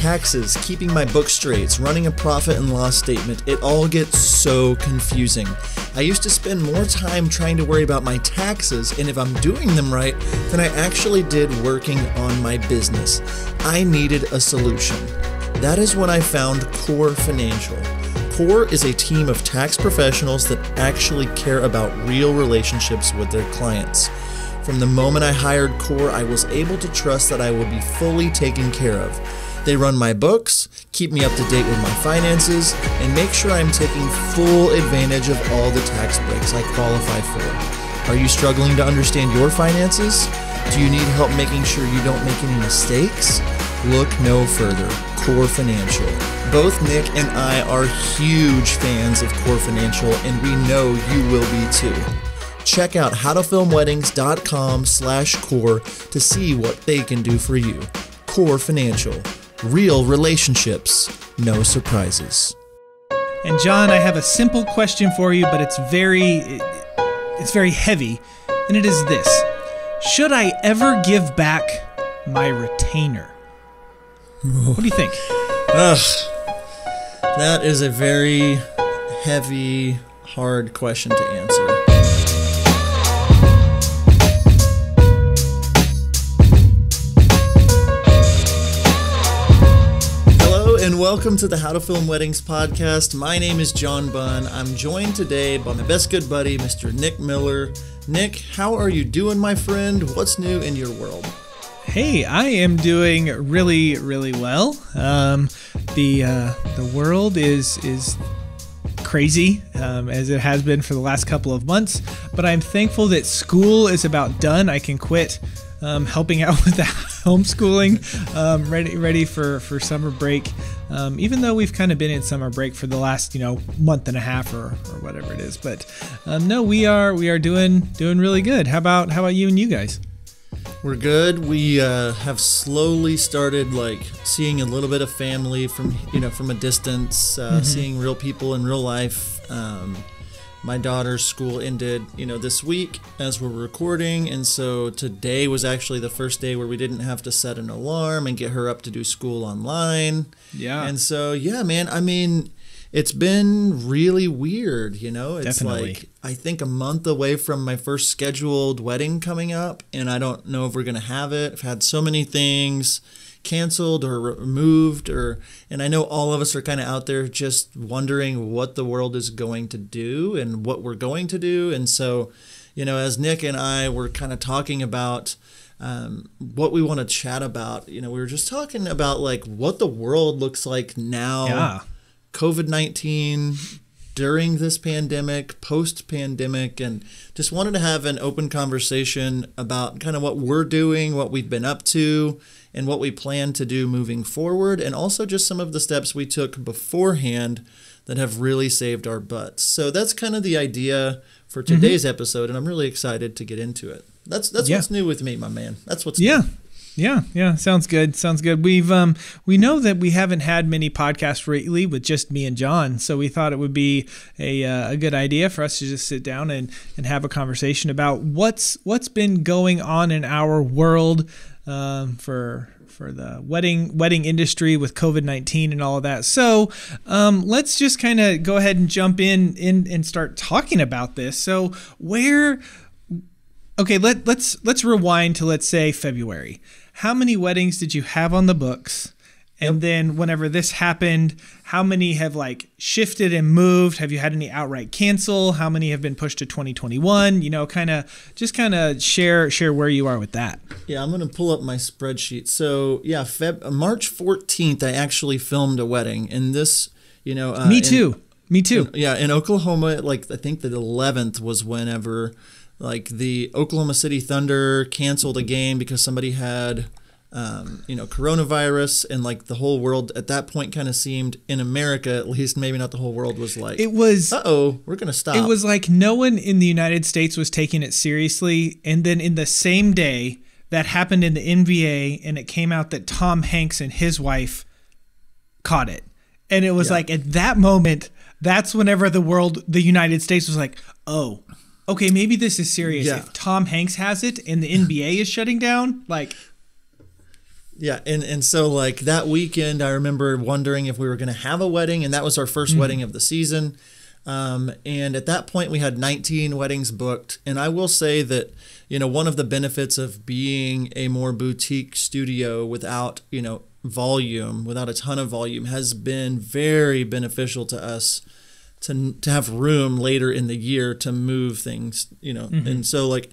taxes, keeping my book straight, running a profit and loss statement, it all gets so confusing. I used to spend more time trying to worry about my taxes and if I'm doing them right than I actually did working on my business. I needed a solution. That is when I found Core Financial. Core is a team of tax professionals that actually care about real relationships with their clients. From the moment I hired Core, I was able to trust that I would be fully taken care of. They run my books, keep me up to date with my finances, and make sure I'm taking full advantage of all the tax breaks I qualify for. Are you struggling to understand your finances? Do you need help making sure you don't make any mistakes? Look no further. Core Financial. Both Nick and I are huge fans of Core Financial, and we know you will be too. Check out howtofilmweddings.com slash core to see what they can do for you. Core Financial. Real relationships, no surprises. And John, I have a simple question for you, but it's very it's very heavy, and it is this. Should I ever give back my retainer? What do you think? Ugh. That is a very heavy, hard question to answer. And welcome to the How to Film Weddings podcast. My name is John Bunn. I'm joined today by my best good buddy, Mr. Nick Miller. Nick, how are you doing, my friend? What's new in your world? Hey, I am doing really, really well. Um, the uh, the world is is crazy um, as it has been for the last couple of months, but I'm thankful that school is about done. I can quit um, helping out with the homeschooling, um, ready ready for for summer break. Um, even though we've kind of been in summer break for the last you know month and a half or, or whatever it is, but um, no, we are we are doing doing really good. How about how about you and you guys? We're good. We uh, have slowly started like seeing a little bit of family from you know from a distance, uh, mm-hmm. seeing real people in real life. Um, my daughter's school ended you know this week as we're recording, and so today was actually the first day where we didn't have to set an alarm and get her up to do school online. Yeah. And so yeah, man. I mean it's been really weird, you know? It's Definitely. like I think a month away from my first scheduled wedding coming up and I don't know if we're going to have it. I've had so many things canceled or removed or and I know all of us are kind of out there just wondering what the world is going to do and what we're going to do. And so you know as Nick and I were kind of talking about um, what we want to chat about you know we were just talking about like what the world looks like now yeah. COVID 19 during this pandemic, post pandemic, and just wanted to have an open conversation about kind of what we're doing, what we've been up to, and what we plan to do moving forward, and also just some of the steps we took beforehand that have really saved our butts. So that's kind of the idea for mm-hmm. today's mm-hmm. episode, and I'm really excited to get into it. That's that's yeah. what's new with me, my man. That's what's yeah. New. Yeah, yeah, sounds good. Sounds good. We've um we know that we haven't had many podcasts lately with just me and John, so we thought it would be a uh, a good idea for us to just sit down and and have a conversation about what's what's been going on in our world um, for for the wedding wedding industry with COVID nineteen and all of that. So um, let's just kind of go ahead and jump in, in and start talking about this. So where okay let, let's let's rewind to let's say february how many weddings did you have on the books? And then whenever this happened, how many have like shifted and moved? Have you had any outright cancel? How many have been pushed to 2021? You know, kind of just kind of share share where you are with that. Yeah, I'm going to pull up my spreadsheet. So, yeah, Feb- March 14th I actually filmed a wedding and this, you know, uh, Me too. In, Me too. In, yeah, in Oklahoma like I think the 11th was whenever like the Oklahoma City Thunder canceled a game because somebody had um, you know coronavirus and like the whole world at that point kind of seemed in America at least maybe not the whole world was like it was uh-oh we're gonna stop it was like no one in the United States was taking it seriously and then in the same day that happened in the NBA and it came out that Tom Hanks and his wife caught it and it was yeah. like at that moment that's whenever the world the United States was like oh okay, maybe this is serious. Yeah. If Tom Hanks has it and the NBA is shutting down, like Yeah, and and so like that weekend, I remember wondering if we were going to have a wedding, and that was our 1st wedding of the season. Um, and at that point, we had 19 weddings booked. And I will say that, you know, one of the benefits of being a more boutique studio without, you know, volume, without a ton of volume, has been very beneficial to us to to have room later in the year to move things, you know. And so like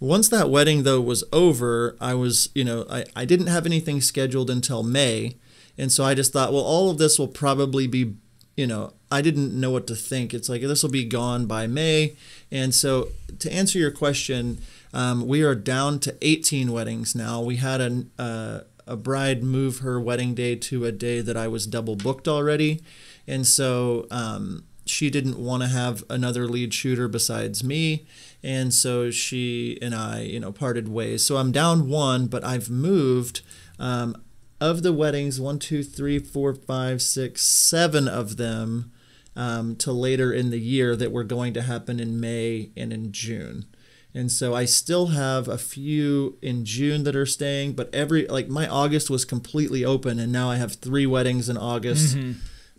once that wedding though was over, I was, you know, I, I didn't have anything scheduled until May. And so I just thought, well, all of this will probably be, you know, I didn't know what to think. It's like this will be gone by May. And so to answer your question, um, we are down to 18 weddings now. We had a, uh, a bride move her wedding day to a day that I was double booked already. And so um, she didn't want to have another lead shooter besides me and so she and i you know parted ways. So i'm down one but i've moved um, of the weddings one two three four five six seven of them um, to later in the year that were going to happen in may and in june. And so i still have a few in june that are staying but every like my august was completely open and now i have three weddings in august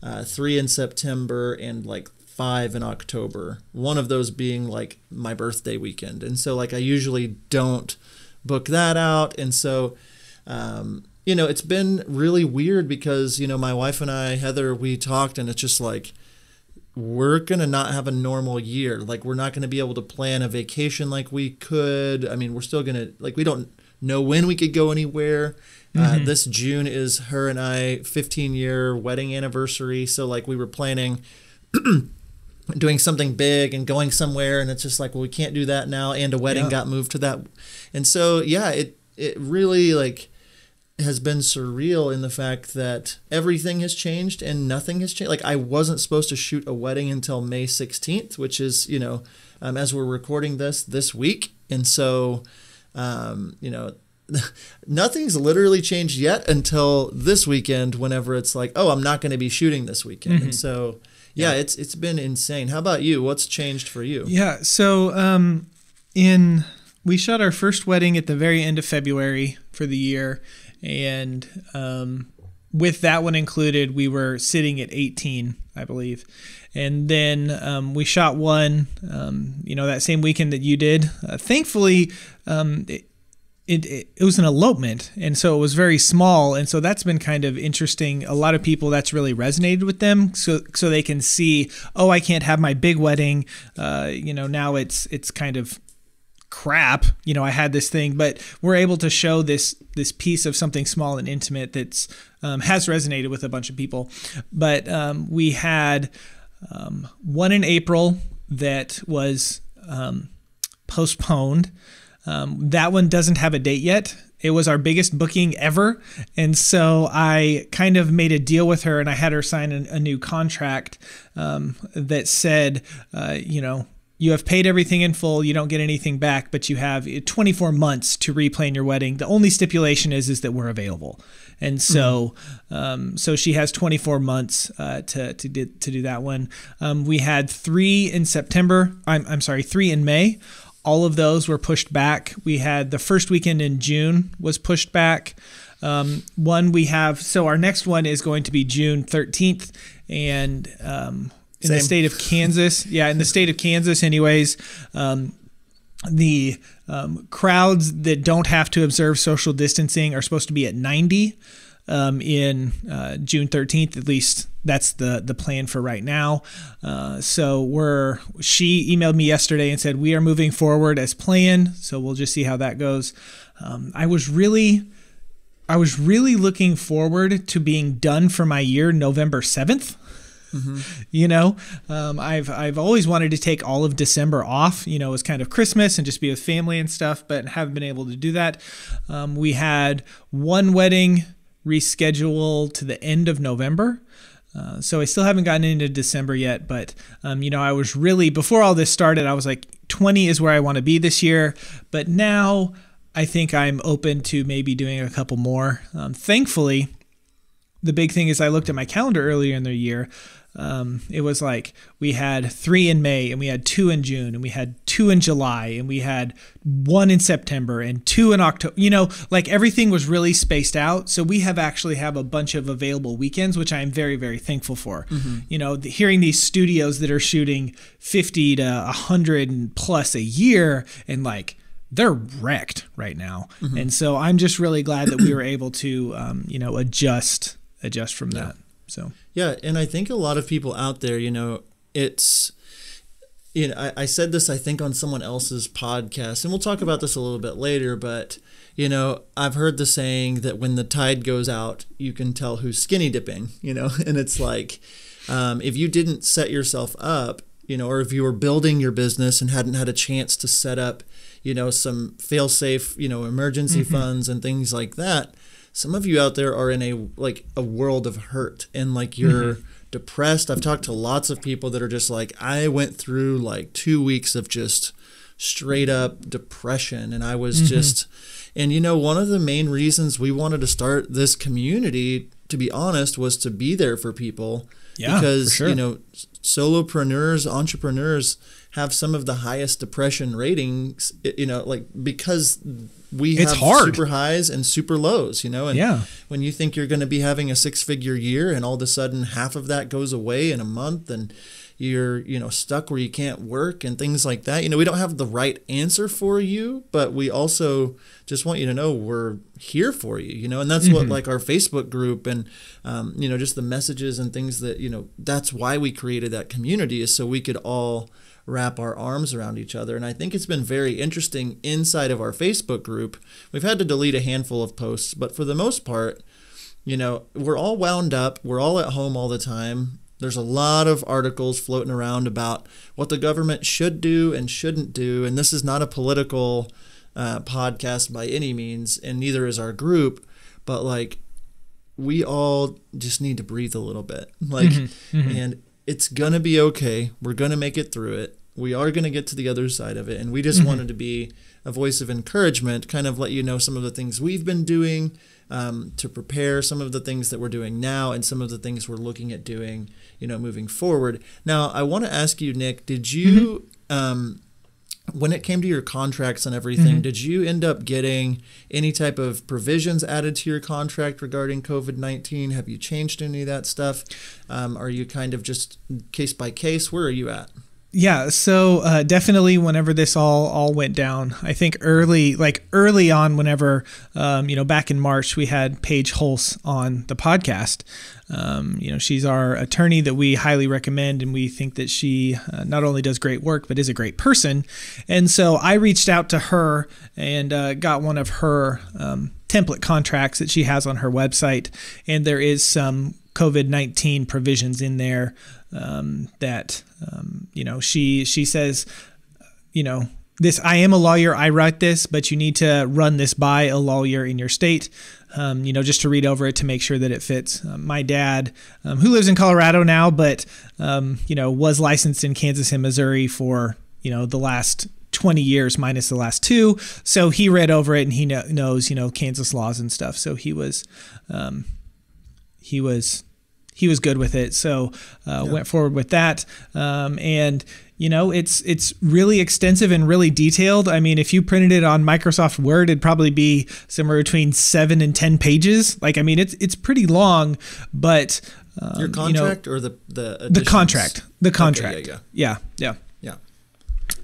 uh, three in September, and like five in October. One of those being like my birthday weekend. And so, like, I usually don't book that out. And so, um, you know, it's been really weird because, you know, my wife and I, Heather, we talked, and it's just like, we're gonna not have a normal year. Like we're not gonna be able to plan a vacation like we could. I mean, we're still gonna like we don't know when we could go anywhere. Uh, this June is her and I 15 year wedding anniversary. So like we were planning doing something big and going somewhere, and it's just like well we can't do that now. And a wedding Yeah. got moved to that, and so yeah, it it really like has been surreal in the fact that everything has changed and nothing has changed. Like I wasn't supposed to shoot a wedding until May 16th, which is, you know, um, as we're recording this this week. And so, um, you know, nothing's literally changed yet until this weekend whenever it's like, oh, I'm not going to be shooting this weekend. And so, yeah, it's it's been insane. How about you? What's changed for you? Yeah. So, um, in we shot our first wedding at the very end of February for the year, and um, with that one included, we were sitting at 18, I believe. And then um, we shot one, um, you know, that same weekend that you did. Uh, thankfully, um, it, it, it, was an elopement and so it was very small and so that's been kind of interesting. A lot of people that's really resonated with them so so they can see oh i can't have my big wedding uh, you know now it's it's kind of crap you know i had this thing but we're able to show this this piece of something small and intimate that's um, has resonated with a bunch of people. But um, we had um, one in april that was um, postponed um, that one doesn't have a date yet. It was our biggest booking ever. And so I kind of made a deal with her and I had her sign a, a new contract um, that said, uh, you know, you have paid everything in full. You don't get anything back, but you have 24 months to replan your wedding. The only stipulation is is that we're available, and so um, so she has 24 months uh, to to do, to do that one. Um, we had three in September. I'm I'm sorry, three in May. All of those were pushed back. We had the first weekend in June was pushed back. Um, one we have so our next one is going to be June 13th, and um, in the state of Kansas. Yeah, in the state of Kansas, anyways. Um, the um, crowds that don't have to observe social distancing are supposed to be at 90 um, in uh, June 13th. At least that's the the plan for right now. Uh, so we're she emailed me yesterday and said we are moving forward as planned. So we'll just see how that goes. Um, I was really. I was really looking forward to being done for my year November 7th you know um, i've i've always wanted to take all of december off you know as kind of christmas and just be with family and stuff but haven't been able to do that um, we had one wedding rescheduled to the end of november uh, so I still haven't gotten into December yet, but um, you know, I was really before all this started, I was like, 20 is where I want to be this year. But now I think I'm open to maybe doing a couple more. Um, thankfully, the big thing is I looked at my calendar earlier in the year. Um, it was like we had three in May and we had two in June and we had two in July and we had one in September and two in October. You know, like everything was really spaced out. So we have actually have a bunch of available weekends, which I am very, very thankful for. Mm-hmm. You know, the, hearing these studios that are shooting 50 to 100 plus a year and like, they're wrecked right now. Mm-hmm. And so I'm just really glad that we were able to, um, you know, adjust, adjust from yeah. that. So yeah, and I think a lot of people out there, you know, it's you know, I, I said this I think on someone else's podcast, and we'll talk about this a little bit later, but you know, I've heard the saying that when the tide goes out, you can tell who's skinny dipping, you know, and it's like um, if you didn't set yourself up, you know, or if you were building your business and hadn't had a chance to set up, you know, some fail safe, you know, emergency mm-hmm. funds and things like that, some of you out there are in a like a world of hurt and like you're mm-hmm. depressed. I've talked to lots of people that are just like I went through like 2 weeks of just straight up depression and I was mm-hmm. just and you know one of the main reasons we wanted to start this community to be honest was to be there for people yeah, because sure. you know solopreneurs, entrepreneurs have some of the highest depression ratings, you know, like because we it's have hard. super highs and super lows, you know, and yeah. when you think you're going to be having a six figure year and all of a sudden half of that goes away in a month and you're, you know, stuck where you can't work and things like that. You know, we don't have the right answer for you, but we also just want you to know we're here for you, you know, and that's mm-hmm. what like our Facebook group and, um, you know, just the messages and things that, you know, that's why we created that community is so we could all wrap our arms around each other. And I think it's been very interesting inside of our Facebook group. We've had to delete a handful of posts, but for the most part, you know, we're all wound up, we're all at home all the time. There's a lot of articles floating around about what the government should do and shouldn't do. And this is not a political uh, podcast by any means, and neither is our group. But like, we all just need to breathe a little bit. Like, mm-hmm, mm-hmm. and it's going to be okay. We're going to make it through it. We are going to get to the other side of it. And we just mm-hmm. wanted to be a voice of encouragement, kind of let you know some of the things we've been doing um, to prepare, some of the things that we're doing now, and some of the things we're looking at doing, you know, moving forward. Now, I want to ask you, Nick, did you. Mm-hmm. Um, when it came to your contracts and everything, mm-hmm. did you end up getting any type of provisions added to your contract regarding COVID 19? Have you changed any of that stuff? Um, are you kind of just case by case? Where are you at? Yeah, so uh, definitely whenever this all all went down, I think early, like early on, whenever um, you know back in March, we had Paige Hulse on the podcast. Um, you know, she's our attorney that we highly recommend, and we think that she uh, not only does great work but is a great person. And so I reached out to her and uh, got one of her um, template contracts that she has on her website, and there is some COVID nineteen provisions in there um, that um, you know she she says you know this I am a lawyer I write this but you need to run this by a lawyer in your state um, you know just to read over it to make sure that it fits uh, my dad um, who lives in Colorado now but um, you know was licensed in Kansas and Missouri for you know the last 20 years minus the last two so he read over it and he knows you know Kansas laws and stuff so he was um, he was he was good with it. So uh, yeah. went forward with that. Um, and you know, it's it's really extensive and really detailed. I mean, if you printed it on Microsoft Word, it'd probably be somewhere between seven and ten pages. Like, I mean, it's it's pretty long, but um, your contract you know, or the the the contract, the contract, okay, yeah, yeah, yeah, yeah.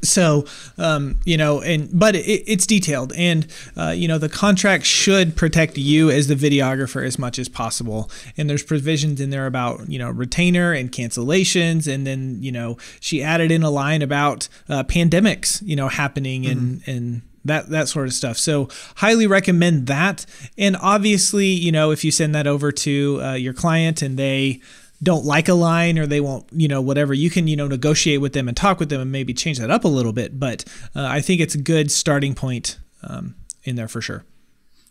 So, um, you know, and but it, it's detailed, and uh, you know, the contract should protect you as the videographer as much as possible. And there's provisions in there about you know retainer and cancellations, and then you know she added in a line about uh, pandemics, you know, happening and mm-hmm. and that that sort of stuff. So highly recommend that. And obviously, you know, if you send that over to uh, your client and they don't like a line or they won't, you know, whatever, you can, you know, negotiate with them and talk with them and maybe change that up a little bit. But uh, I think it's a good starting point um, in there for sure.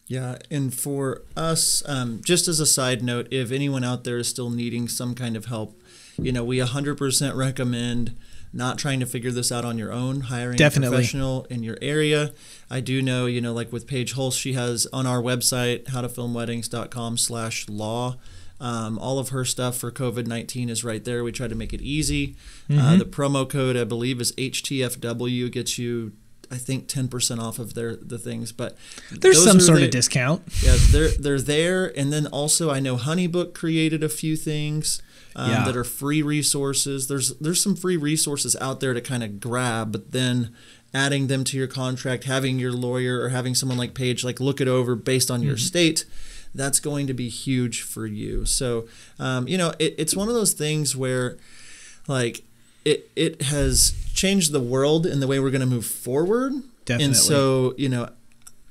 Yeah, and for us, um, just as a side note, if anyone out there is still needing some kind of help, you know, we 100% recommend not trying to figure this out on your own, hiring Definitely. a professional in your area. I do know, you know, like with Paige Hulse, she has on our website, howtofilmweddings.com slash law Um, all of her stuff for COVID 19 is right there. We try to make it easy. Uh, Mm-hmm. the promo code, I believe, is HTFW, gets you, I think, 10% off of their the things. But There's some sort the- of discount. yeah, they're they're there, and then also I know HoneyBook created a few things um, Yeah. that are free resources. There's there's some free resources out there to kind of grab, but then adding them to your contract, having your lawyer or having someone like Paige like look it over based on your state. That's going to be huge for you. So, um, you know, it, it's one of those things where, like, it it has changed the world in the way we're going to move forward. Definitely. And so, you know,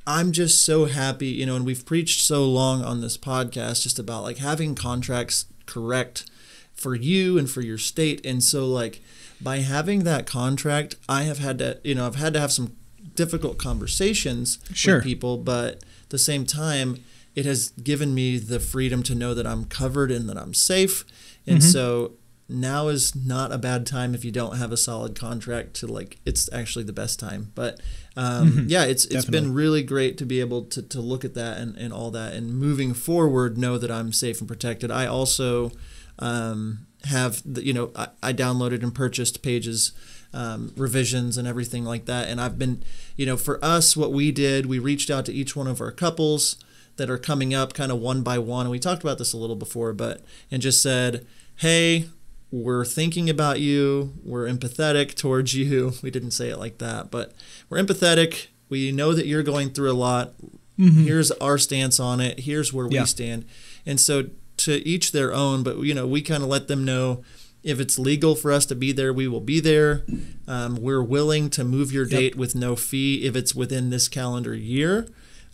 I'm just so happy, you know, and we've preached so long on this podcast just about like having contracts correct for you and for your state. And so, like, by having that contract, I have had to, you know, I've had to have some difficult conversations Sure. with people, but at the same time, it has given me the freedom to know that I'm covered and that I'm safe. And Mm-hmm. so, now is not a bad time if you don't have a solid contract to like it's actually the best time but um, yeah it's it's Mm-hmm. Definitely. been really great to be able to, to look at that and, and all that and moving forward know that i'm safe and protected i also um, have the, you know I, I downloaded and purchased Paige's um, revisions and everything like that and i've been you know for us what we did we reached out to each one of our couples that are coming up kind of one by one. And we talked about this a little before but and just said hey we're thinking about you. We're empathetic towards you. We didn't say it like that but we're empathetic. We know that you're going through a lot. Here's our stance on it. Here's where we Yeah. stand. And so to each their own but you know we kind of let them know if it's legal for us to be there we will be there. Um, we're willing to move your date with no fee if it's within this calendar year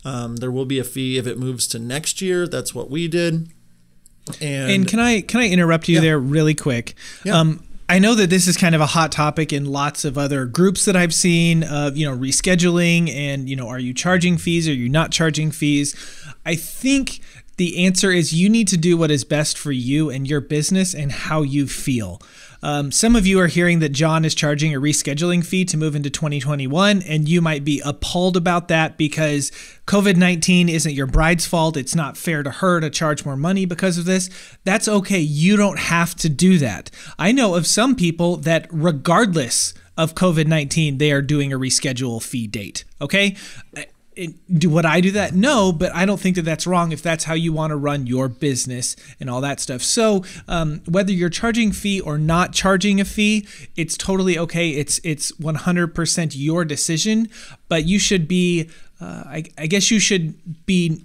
um, there will be a fee if it moves to next year that's what we did and, And can I can I interrupt you Yeah. there really quick? Yeah. Um, I know that this is kind of a hot topic in lots of other groups that I've seen. of, you know, rescheduling and you know, are you charging fees? Are you not charging fees? I think the answer is you need to do what is best for you and your business and how you feel. Um, some of you are hearing that John is charging a rescheduling fee to move into 2021, and you might be appalled about that because COVID 19 isn't your bride's fault. It's not fair to her to charge more money because of this. That's okay. You don't have to do that. I know of some people that, regardless of COVID 19, they are doing a reschedule fee date. Okay? It, do would I do that? No, but I don't think that that's wrong if that's how you want to run your business and all that stuff. So um, whether you're charging fee or not charging a fee, it's totally okay. It's it's 100% your decision, but you should be. Uh, I, I guess you should be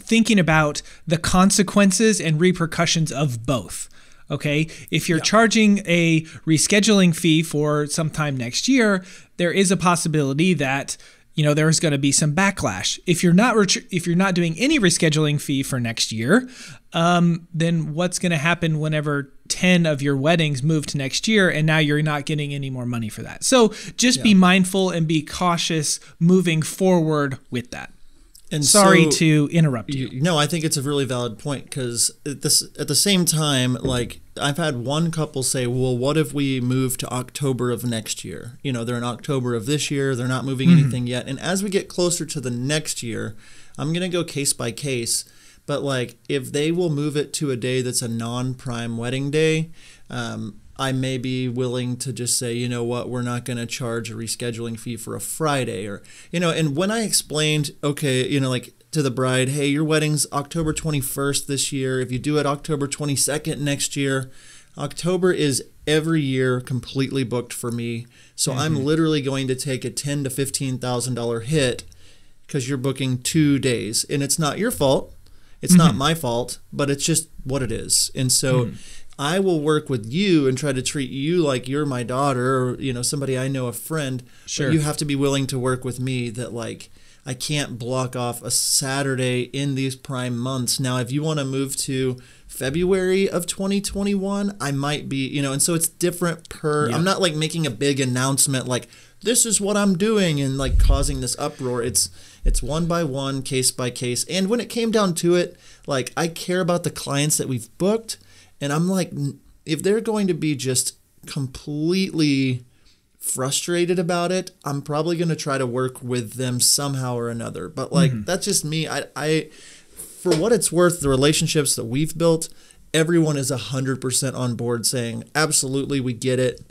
thinking about the consequences and repercussions of both. Okay, if you're charging a rescheduling fee for sometime next year, there is a possibility that you know there's going to be some backlash. If you're not ret- if you're not doing any rescheduling fee for next year, um, then what's going to happen whenever 10 of your weddings move to next year and now you're not getting any more money for that? So just be mindful and be cautious moving forward with that. And Sorry so- to interrupt you. You- No, I think it's a really valid point because at this at the same time, like I've had one couple say, "Well, what if we move to October of next year?" You know, they're in October of this year. They're not moving anything yet. And as we get closer to the next year, I'm gonna go case by case. But like, if they will move it to a day that's a non-prime wedding day, um, I may be willing to just say, you know what, we're not going to charge a rescheduling fee for a Friday, or you know. And when I explained, okay, you know, like to the bride, hey, your wedding's October 21st this year. If you do it October 22nd next year, October is every year completely booked for me. So I'm mm-hmm. literally going to take a ten to fifteen thousand dollar hit because you're booking two days, and it's not your fault. It's not mm-hmm. my fault, but it's just what it is. And so mm-hmm. I will work with you and try to treat you like you're my daughter or you know somebody I know a friend. but Sure. you have to be willing to work with me that like I can't block off a Saturday in these prime months. Now if you want to move to February of 2021, I might be, you know, and so it's different per Yeah. I'm not like making a big announcement like this is what I'm doing and like causing this uproar. It's it's one by one, case by case. And when it came down to it, like I care about the clients that we've booked and I'm like if they're going to be just completely frustrated about it, I'm probably going to try to work with them somehow or another. But like that's just me. I I for what it's worth, the relationships that we've built, everyone is 100% on board saying, absolutely, we get it.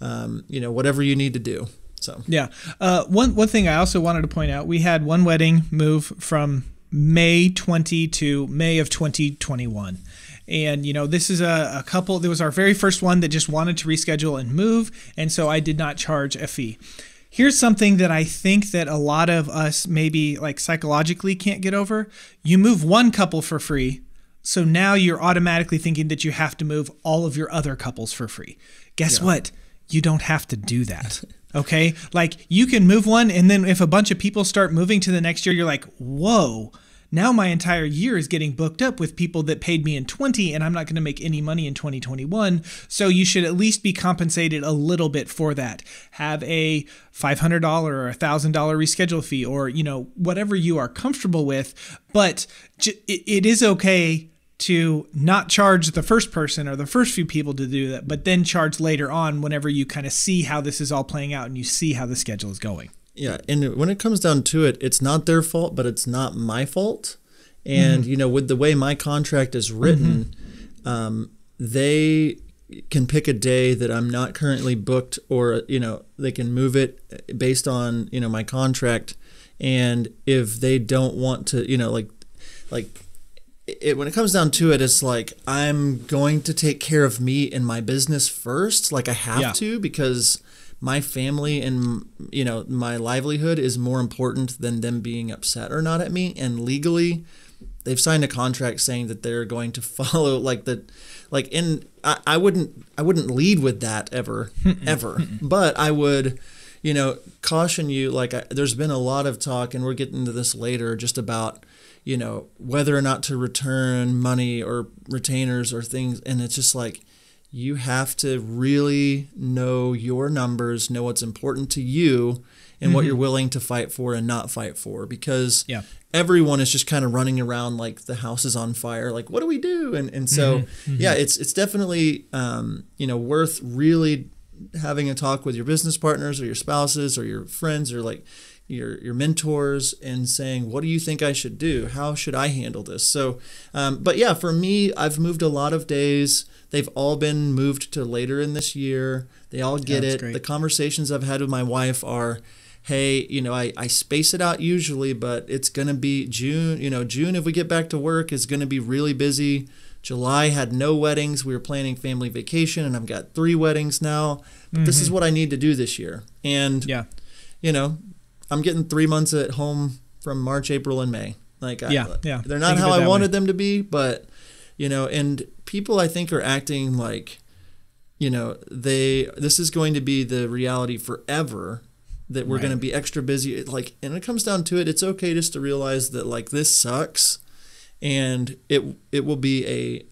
Um, you know, whatever you need to do. So, yeah. Uh, one, one thing I also wanted to point out we had one wedding move from May 20 to May of 2021. And, you know, this is a, a couple, there was our very first one that just wanted to reschedule and move. And so I did not charge a fee here's something that I think that a lot of us maybe like psychologically can't get over. You move one couple for free, so now you're automatically thinking that you have to move all of your other couples for free. Guess yeah. what? You don't have to do that. Okay? like you can move one and then if a bunch of people start moving to the next year, you're like, "Whoa, now my entire year is getting booked up with people that paid me in 20 and I'm not going to make any money in 2021. So you should at least be compensated a little bit for that. Have a $500 or $1000 reschedule fee or, you know, whatever you are comfortable with, but it is okay to not charge the first person or the first few people to do that, but then charge later on whenever you kind of see how this is all playing out and you see how the schedule is going. Yeah, and when it comes down to it, it's not their fault, but it's not my fault. And mm-hmm. you know, with the way my contract is written, mm-hmm. um, they can pick a day that I'm not currently booked, or you know, they can move it based on you know my contract. And if they don't want to, you know, like, like it, when it comes down to it, it's like I'm going to take care of me and my business first, like I have yeah. to, because my family and you know my livelihood is more important than them being upset or not at me. And legally they've signed a contract saying that they're going to follow like the like in I, I wouldn't I wouldn't lead with that ever ever. But I would you know caution you like I, there's been a lot of talk and we're getting into this later just about you know whether or not to return money or retainers or things. And it's just like you have to really know your numbers, know what's important to you, and mm-hmm. what you're willing to fight for and not fight for because yeah. everyone is just kind of running around like the house is on fire like what do we do and and so mm-hmm. yeah it's it's definitely um, you know worth really having a talk with your business partners or your spouses or your friends or like your your mentors and saying what do you think I should do how should I handle this so um, but yeah for me I've moved a lot of days They've all been moved to later in this year. They all get it. Great. The conversations I've had with my wife are, hey, you know, I, I space it out usually, but it's going to be June. You know, June, if we get back to work, is going to be really busy. July had no weddings. We were planning family vacation, and I've got three weddings now. But mm-hmm. this is mm-hmm. what I need to do this year. And, yeah. you know, I'm getting three months at home from March, April, and May. Like, yeah, I, yeah. They're not Think how I wanted way. them to be, but you know and people i think are acting like you know they this is going to be the reality forever that we're right. going to be extra busy like and it comes down to it it's okay just to realize that like this sucks and it it will be a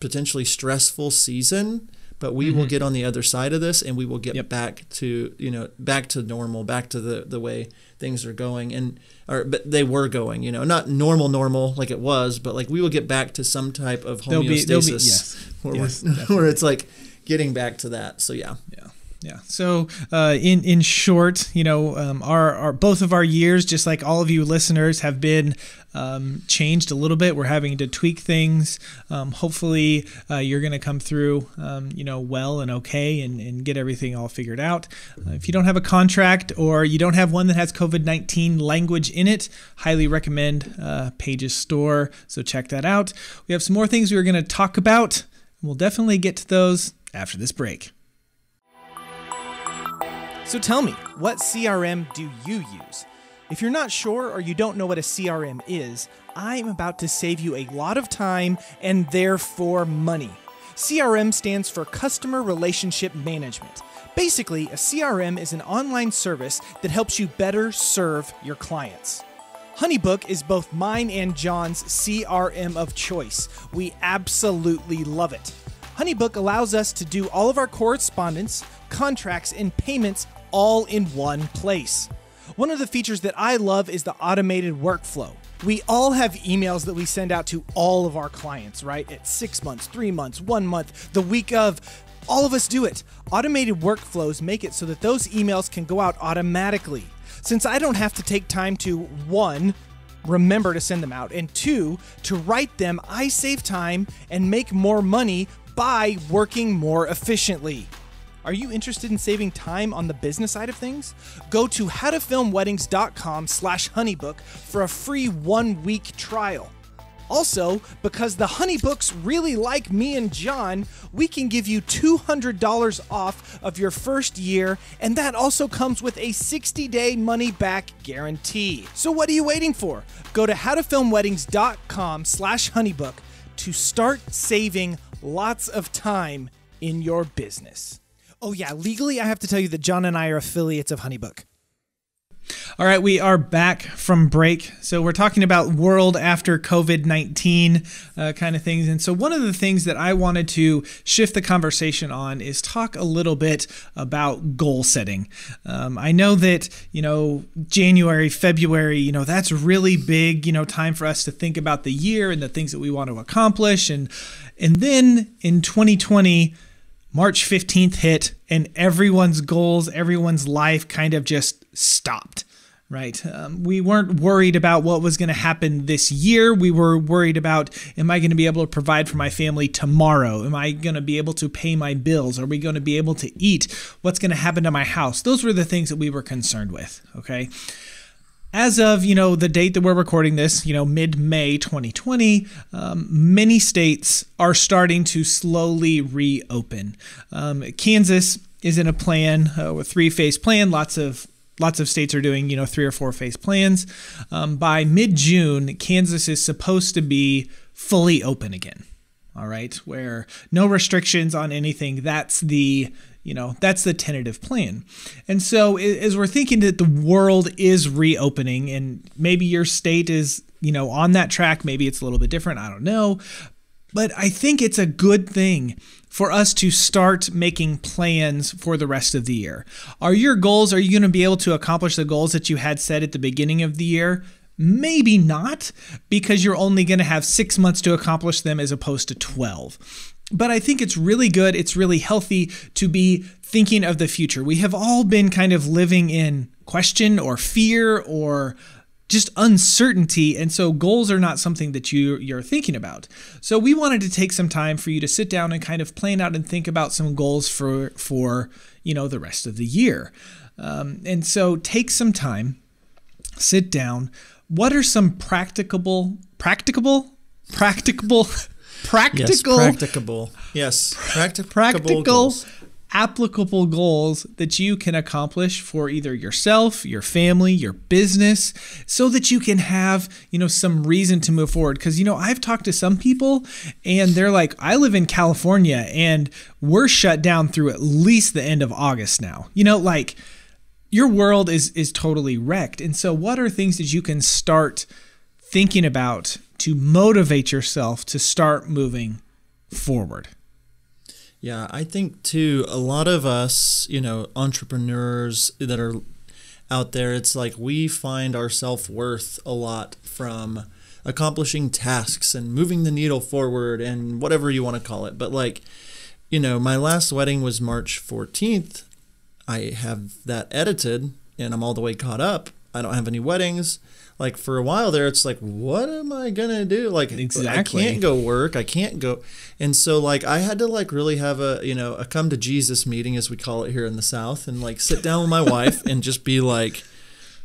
potentially stressful season but we mm-hmm. will get on the other side of this and we will get yep. back to you know back to normal back to the the way things are going and or but they were going you know not normal normal like it was but like we will get back to some type of homeostasis be, be, yes. Where, yes, where it's like getting back to that so yeah yeah yeah. So, uh, in in short, you know, um, our, our both of our years, just like all of you listeners, have been um, changed a little bit. We're having to tweak things. Um, hopefully, uh, you're going to come through, um, you know, well and okay, and, and get everything all figured out. Uh, if you don't have a contract or you don't have one that has COVID nineteen language in it, highly recommend uh, Paige's Store. So check that out. We have some more things we are going to talk about. We'll definitely get to those after this break. So tell me, what CRM do you use? If you're not sure or you don't know what a CRM is, I'm about to save you a lot of time and therefore money. CRM stands for Customer Relationship Management. Basically, a CRM is an online service that helps you better serve your clients. Honeybook is both mine and John's CRM of choice. We absolutely love it. Honeybook allows us to do all of our correspondence, contracts, and payments all in one place. One of the features that I love is the automated workflow. We all have emails that we send out to all of our clients, right? At six months, three months, one month, the week of. All of us do it. Automated workflows make it so that those emails can go out automatically. Since I don't have to take time to, one, remember to send them out. And two, to write them, I save time and make more money by working more efficiently. Are you interested in saving time on the business side of things? Go to howtofilmweddings.com slash honeybook for a free one-week trial. Also, because the Honeybooks really like me and John, we can give you $200 off of your first year, and that also comes with a 60 day money back guarantee. So, what are you waiting for? Go to howtofilmweddings.com slash honeybook to start saving lots of time in your business. Oh, yeah, legally, I have to tell you that John and I are affiliates of Honeybook. All right, we are back from break. So, we're talking about world after COVID 19 uh, kind of things. And so, one of the things that I wanted to shift the conversation on is talk a little bit about goal setting. Um, I know that, you know, January, February, you know, that's really big, you know, time for us to think about the year and the things that we want to accomplish. And, and then in 2020, March 15th hit and everyone's goals, everyone's life kind of just stopped right? Um, we weren't worried about what was going to happen this year. We were worried about, am I going to be able to provide for my family tomorrow? Am I going to be able to pay my bills? Are we going to be able to eat? What's going to happen to my house? Those were the things that we were concerned with, okay? As of you know the date that we're recording this, you know mid May 2020, um, many states are starting to slowly reopen. Um, Kansas is in a plan, uh, a three phase plan. Lots of lots of states are doing you know three or four phase plans. Um, by mid June, Kansas is supposed to be fully open again. All right, where no restrictions on anything. That's the you know, that's the tentative plan. And so as we're thinking that the world is reopening and maybe your state is, you know, on that track, maybe it's a little bit different, I don't know. But I think it's a good thing for us to start making plans for the rest of the year. Are your goals, are you going to be able to accomplish the goals that you had set at the beginning of the year? Maybe not, because you're only going to have six months to accomplish them as opposed to 12 but I think it's really good. It's really healthy to be thinking of the future. We have all been kind of living in question or fear or just uncertainty and so goals are not something that you you're thinking about so we wanted to take some time for you to sit down and kind of plan out and think about some goals for for you know the rest of the year um, and so take some time sit down what are some practicable practicable practicable practical, yes, practicable, yes, practi- practical, goals. applicable goals that you can accomplish for either yourself, your family, your business, so that you can have you know some reason to move forward. Because you know I've talked to some people and they're like, I live in California and we're shut down through at least the end of August now. You know, like your world is is totally wrecked. And so, what are things that you can start thinking about to motivate yourself to start moving forward. Yeah, I think too, a lot of us, you know, entrepreneurs that are out there, it's like we find our self worth a lot from accomplishing tasks and moving the needle forward and whatever you want to call it. But like, you know, my last wedding was March 14th. I have that edited and I'm all the way caught up. I don't have any weddings like for a while there it's like what am i gonna do? Like exactly. i can't go work. I can't go. And so like i had to like really have a you know a come to jesus meeting as we call it here in the south and like sit down with my wife and just be like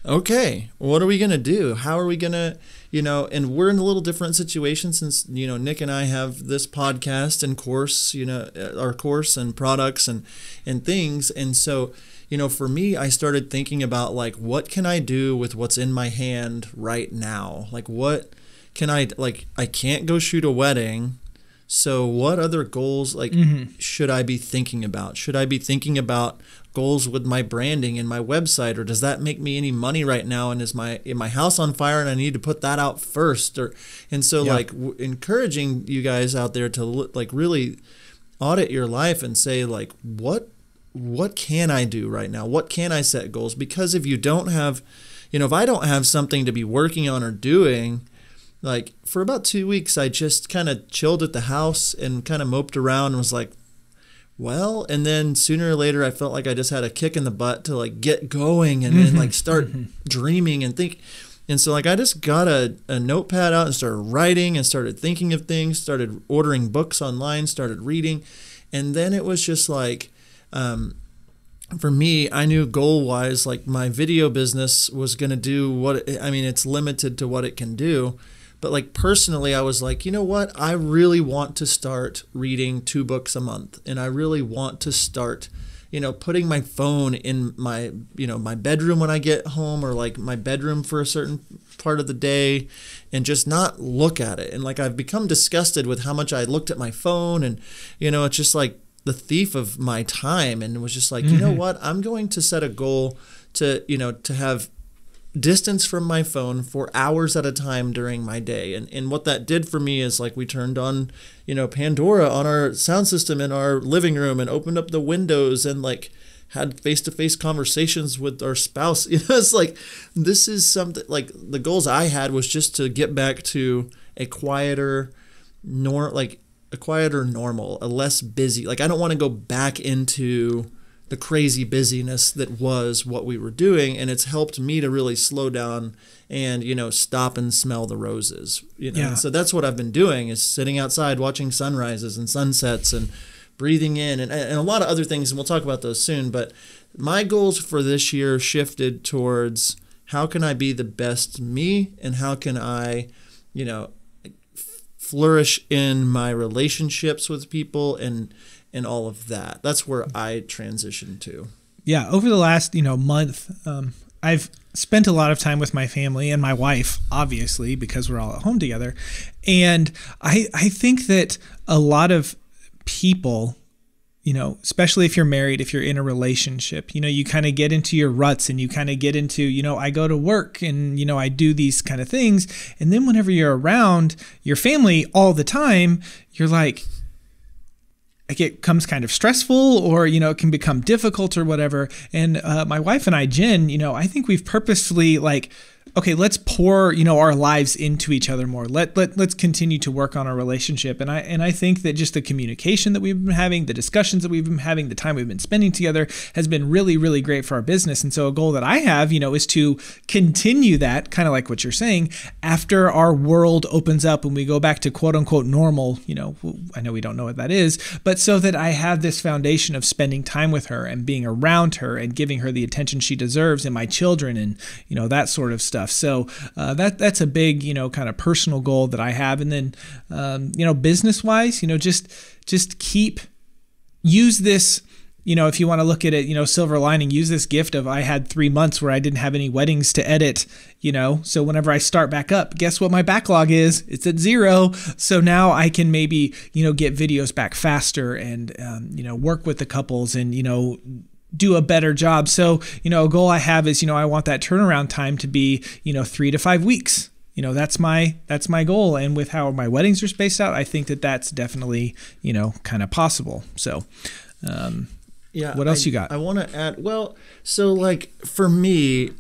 okay what are we gonna do? How are we gonna you know and we're in a little different situation since you know nick and i have this podcast and course you know our course and products and and things and so you know, for me, I started thinking about like, what can I do with what's in my hand right now? Like, what can I, like, I can't go shoot a wedding. So, what other goals, like, mm-hmm. should I be thinking about? Should I be thinking about goals with my branding and my website, or does that make me any money right now? And is my in my house on fire, and I need to put that out first? Or and so, like, w- encouraging you guys out there to look, like really audit your life and say like, what what can I do right now? What can I set goals? Because if you don't have, you know, if I don't have something to be working on or doing, like for about two weeks, I just kind of chilled at the house and kind of moped around and was like, well, and then sooner or later, I felt like I just had a kick in the butt to like get going and then like start dreaming and think. And so like I just got a, a notepad out and started writing and started thinking of things, started ordering books online, started reading. And then it was just like, um, for me, I knew goal wise, like my video business was going to do what, it, I mean, it's limited to what it can do. But like personally, I was like, you know what? I really want to start reading two books a month. And I really want to start you know, putting my phone in my, you know, my bedroom when I get home or like my bedroom for a certain part of the day and just not look at it. And like I've become disgusted with how much I looked at my phone and, you know, it's just like the thief of my time and was just like, mm-hmm. you know mm-hmm. what? I'm going to set a goal to, you know, to have distance from my phone for hours at a time during my day. And and what that did for me is like we turned on, you know, Pandora on our sound system in our living room and opened up the windows and like had face-to-face conversations with our spouse. You know, it's like this is something like the goals I had was just to get back to a quieter nor like a quieter normal, a less busy. Like I don't want to go back into the crazy busyness that was what we were doing and it's helped me to really slow down and you know stop and smell the roses you know yeah. so that's what i've been doing is sitting outside watching sunrises and sunsets and breathing in and, and a lot of other things and we'll talk about those soon but my goals for this year shifted towards how can i be the best me and how can i you know flourish in my relationships with people and and all of that. That's where I transitioned to. Yeah, over the last you know month, um, I've spent a lot of time with my family and my wife, obviously because we're all at home together, and I I think that a lot of people you know, especially if you're married, if you're in a relationship, you know, you kind of get into your ruts and you kind of get into, you know, I go to work and, you know, I do these kind of things. And then whenever you're around your family all the time, you're like, it comes kind of stressful or you know it can become difficult or whatever. And uh, my wife and i jen you know i think we've purposefully like okay, let's pour, you know, our lives into each other more. Let, let let's continue to work on our relationship. And I and I think that just the communication that we've been having, the discussions that we've been having, the time we've been spending together has been really, really great for our business. And so a goal that I have, you know, is to continue that, kind of like what you're saying, after our world opens up and we go back to quote unquote normal, you know, I know we don't know what that is, but so that I have this foundation of spending time with her and being around her and giving her the attention she deserves and my children and, you know, that sort of stuff stuff. So uh, that that's a big you know kind of personal goal that I have. And then um, you know business wise, you know just just keep use this you know, if you want to look at it, you know, silver lining, use this gift of I had three months where I didn't have any weddings to edit, you know. So whenever I start back up, guess what my backlog is? It's at zero. So now I can maybe, you know, get videos back faster and, um, you know, work with the couples and, you know, do a better job. So, you know, a goal I have is, you know, I want that turnaround time to be, you know, 3 to 5 weeks. You know, that's my that's my goal and with how my weddings are spaced out, I think that that's definitely, you know, kind of possible. So, um yeah. What else I, you got? I want to add well, so like for me,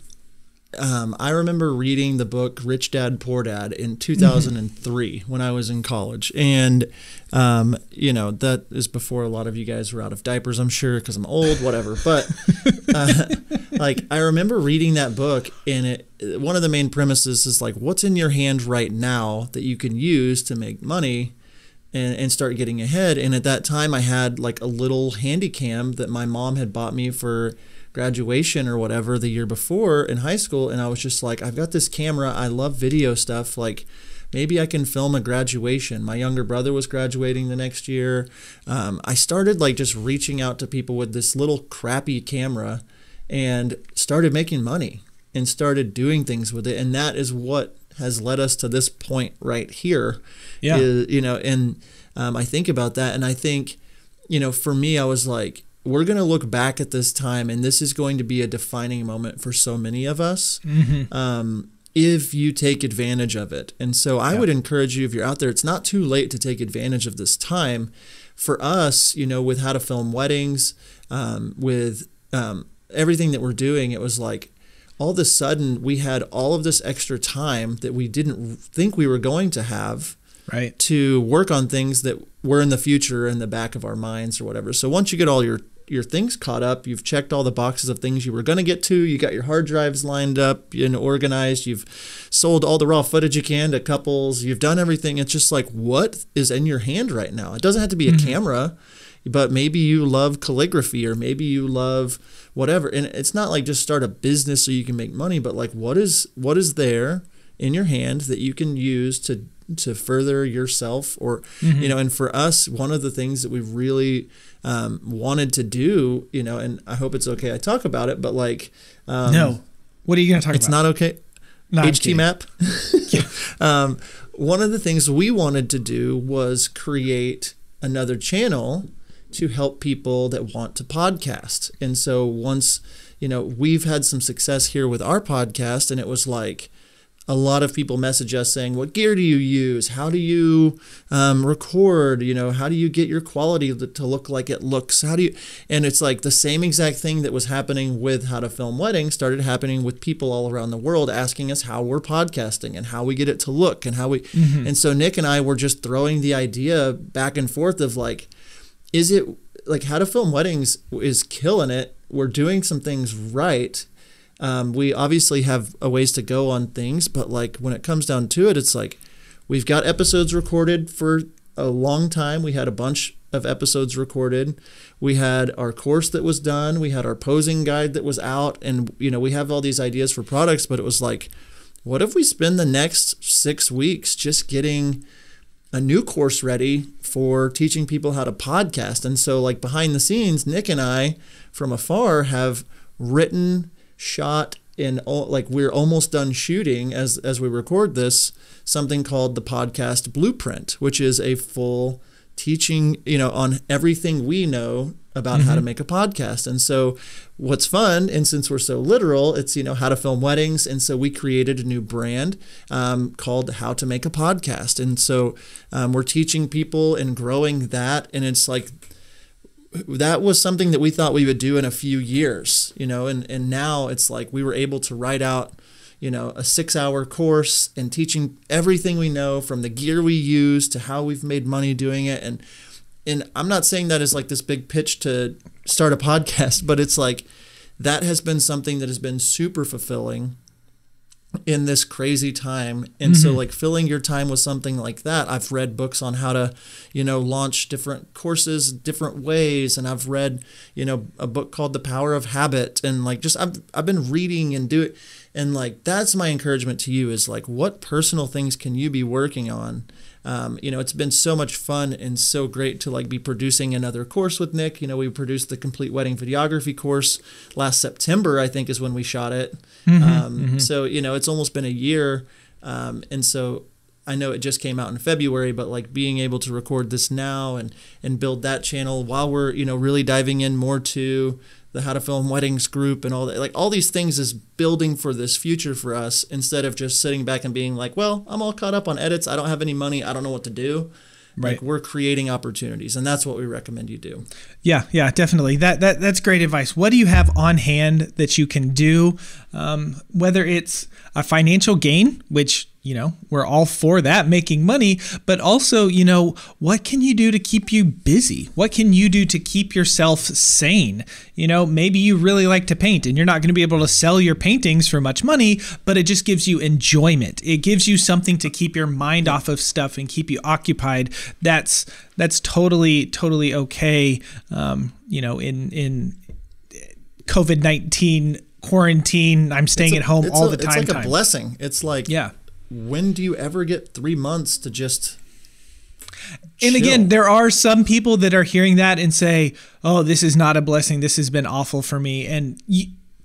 um, I remember reading the book Rich Dad Poor Dad in 2003 mm-hmm. when I was in college. And, um, you know, that is before a lot of you guys were out of diapers, I'm sure, because I'm old, whatever. But, uh, like, I remember reading that book, and it, one of the main premises is like, what's in your hand right now that you can use to make money? And, and start getting ahead. And at that time, I had like a little handy cam that my mom had bought me for graduation or whatever the year before in high school and I was just like I've got this camera. I love video stuff. Like maybe I can film a graduation. My younger brother was graduating the next year. Um, I started like just reaching out to people with this little crappy camera and started making money and started doing things with it and that is what has led us to this point right here yeah. is, you know and um, I think about that and I think you know for me I was like we're going to look back at this time, and this is going to be a defining moment for so many of us. Mm-hmm. Um, if you take advantage of it. And so I yeah. would encourage you, if you're out there, it's not too late to take advantage of this time. For us, you know, with how to film weddings, um, with um, everything that we're doing, it was like all of a sudden we had all of this extra time that we didn't think we were going to have right to work on things that were in the future in the back of our minds or whatever so once you get all your your things caught up. You've checked all the boxes of things you were going to get to. You got your hard drives lined up and organized. You've sold all the raw footage you can to couples. You've done everything. It's just like, what is in your hand right now? It doesn't have to be a mm-hmm. camera, but maybe you love calligraphy or maybe you love whatever. And it's not like just start a business so you can make money, but like what is what is there in your hand that you can use to to further yourself or mm-hmm. you know and for us one of the things that we've really um, wanted to do you know and i hope it's okay i talk about it but like um, no. What are you going to talk it's about? it's not okay no, ht map. Um, one of the things we wanted to do was create another channel to help people that want to podcast. And so once you know we've had some success here with our podcast and it was like a lot of people message us saying, "What gear do you use? How do you um, record? You know, how do you get your quality to look like it looks? How do you?" And it's like the same exact thing that was happening with how to film weddings started happening with people all around the world asking us how we're podcasting and how we get it to look and how we. Mm-hmm. And so Nick and I were just throwing the idea back and forth of like, is it like how to film weddings is killing it? We're doing some things right um, we obviously have a ways to go on things, but like when it comes down to it, it's like we've got episodes recorded for a long time. We had a bunch of episodes recorded. We had our course that was done. We had our posing guide that was out, and you know we have all these ideas for products. But it was like, what if we spend the next six weeks just getting a new course ready for teaching people how to podcast? And so, like behind the scenes, Nick and I, from afar, have written shot in like we're almost done shooting as as we record this something called the podcast blueprint which is a full teaching you know on everything we know about mm-hmm. how to mm-hmm. make a podcast and so what's fun and since we're so literal it's you know how to film weddings and so we created a new brand um, called how to make a podcast and so um, we're teaching people and growing that and it's like that was something that we thought we would do in a few years, you know, and, and now it's like we were able to write out, you know, a six hour course and teaching everything we know from the gear we use to how we've made money doing it. And, and I'm not saying that is like this big pitch to start a podcast, but it's like that has been something that has been super fulfilling in this crazy time. And mm-hmm. so like filling your time with something like that i've read books on how to you know launch different courses different ways. And i've read you know a book called the power of habit. And like just i've, I've been reading and do it. And like that's my encouragement to you is like what personal things can you be working on um, you know, it's been so much fun and so great to like be producing another course with Nick. You know, we produced the complete wedding videography course last September, I think, is when we shot it. Mm-hmm, um, mm-hmm. So you know, it's almost been a year, um, and so I know it just came out in February, but like being able to record this now and and build that channel while we're you know really diving in more to the How to Film Weddings group and all that. Like all these things is building for this future for us instead of just sitting back and being like, well, I'm all caught up on edits. I don't have any money. I don't know what to do. Right. Like we're creating opportunities, and that's what we recommend you do. Yeah, yeah, definitely. That that that's great advice. What do you have on hand that you can do? Um, whether it's a financial gain, which you know, we're all for that, making money, but also, you know, what can you do to keep you busy? What can you do to keep yourself sane? You know, maybe you really like to paint and you're not going to be able to sell your paintings for much money, but it just gives you enjoyment. It gives you something to keep your mind off of stuff and keep you occupied. That's that's totally totally okay. Um, you know, in in COVID nineteen quarantine, I'm staying a, at home all a, the time. It's like time. a blessing. It's like yeah when do you ever get three months to just and again, there are some people that are hearing that and say, "Oh, this is not a blessing. This has been awful for me." And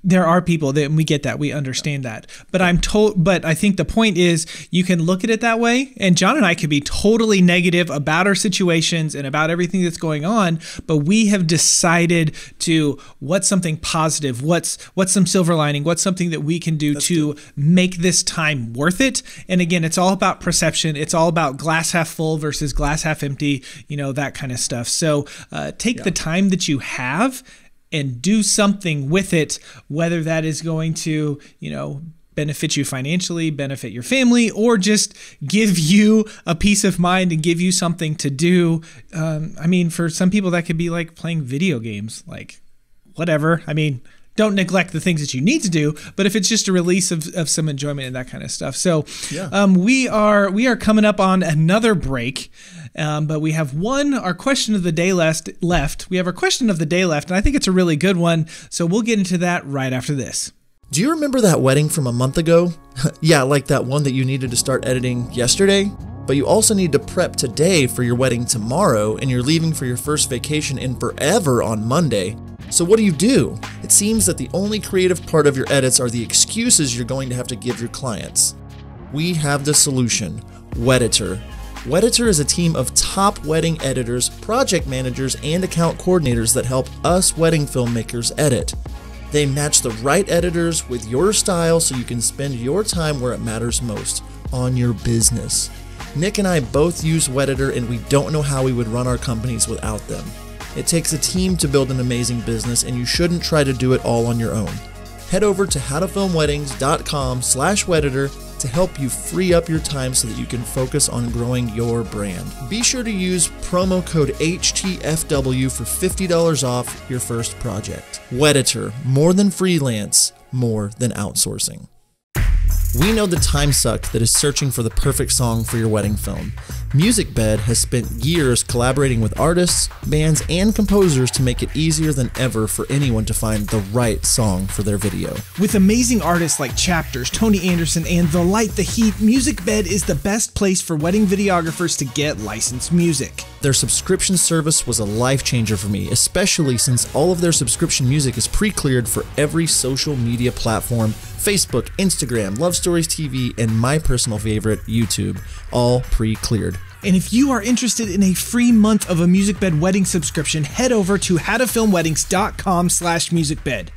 there are people that we get that we understand that. But i'm told but i think the point is you can look at it that way and john and i could be totally negative about our situations and about everything that's going on but we have decided to what's something positive? What's what's some silver lining? What's something that we can do that's to good. make this time worth it? And again it's all about perception. It's all about glass half full versus glass half empty you know that kind of stuff. So uh, take yeah. the time that you have and do something with it, whether that is going to, you know, benefit you financially, benefit your family, or just give you a peace of mind and give you something to do. Um, I mean, for some people, that could be like playing video games, like whatever. I mean, don't neglect the things that you need to do but if it's just a release of, of some enjoyment and that kind of stuff so Yeah. um, we are we are coming up on another break um, but we have one our question of the day left left we have our question of the day left and i think it's a really good one so we'll get into that right after this Do you remember that wedding from a month ago? yeah, like that one that you needed to start editing yesterday? But you also need to prep today for your wedding tomorrow, and you're leaving for your first vacation in forever on Monday. So, what do you do? It seems that the only creative part of your edits are the excuses you're going to have to give your clients. We have the solution Wedditor. Wedditor is a team of top wedding editors, project managers, and account coordinators that help us wedding filmmakers edit. They match the right editors with your style so you can spend your time where it matters most on your business. Nick and I both use Wedditor and we don't know how we would run our companies without them. It takes a team to build an amazing business and you shouldn't try to do it all on your own. Head over to howtofilmweddings.com slash Wedditor to help you free up your time so that you can focus on growing your brand. Be sure to use promo code HTFW for $50 off your first project. Wedditor, more than freelance, more than outsourcing. We know the time suck that is searching for the perfect song for your wedding film. MusicBed has spent years collaborating with artists, bands, and composers to make it easier than ever for anyone to find the right song for their video. With amazing artists like Chapters, Tony Anderson, and The Light the Heat, MusicBed is the best place for wedding videographers to get licensed music. Their subscription service was a life changer for me, especially since all of their subscription music is pre cleared for every social media platform Facebook, Instagram, Love Stories TV, and my personal favorite, YouTube, all pre cleared. And if you are interested in a free month of a MusicBed wedding subscription, head over to howtofilmweddings.com slash musicbed.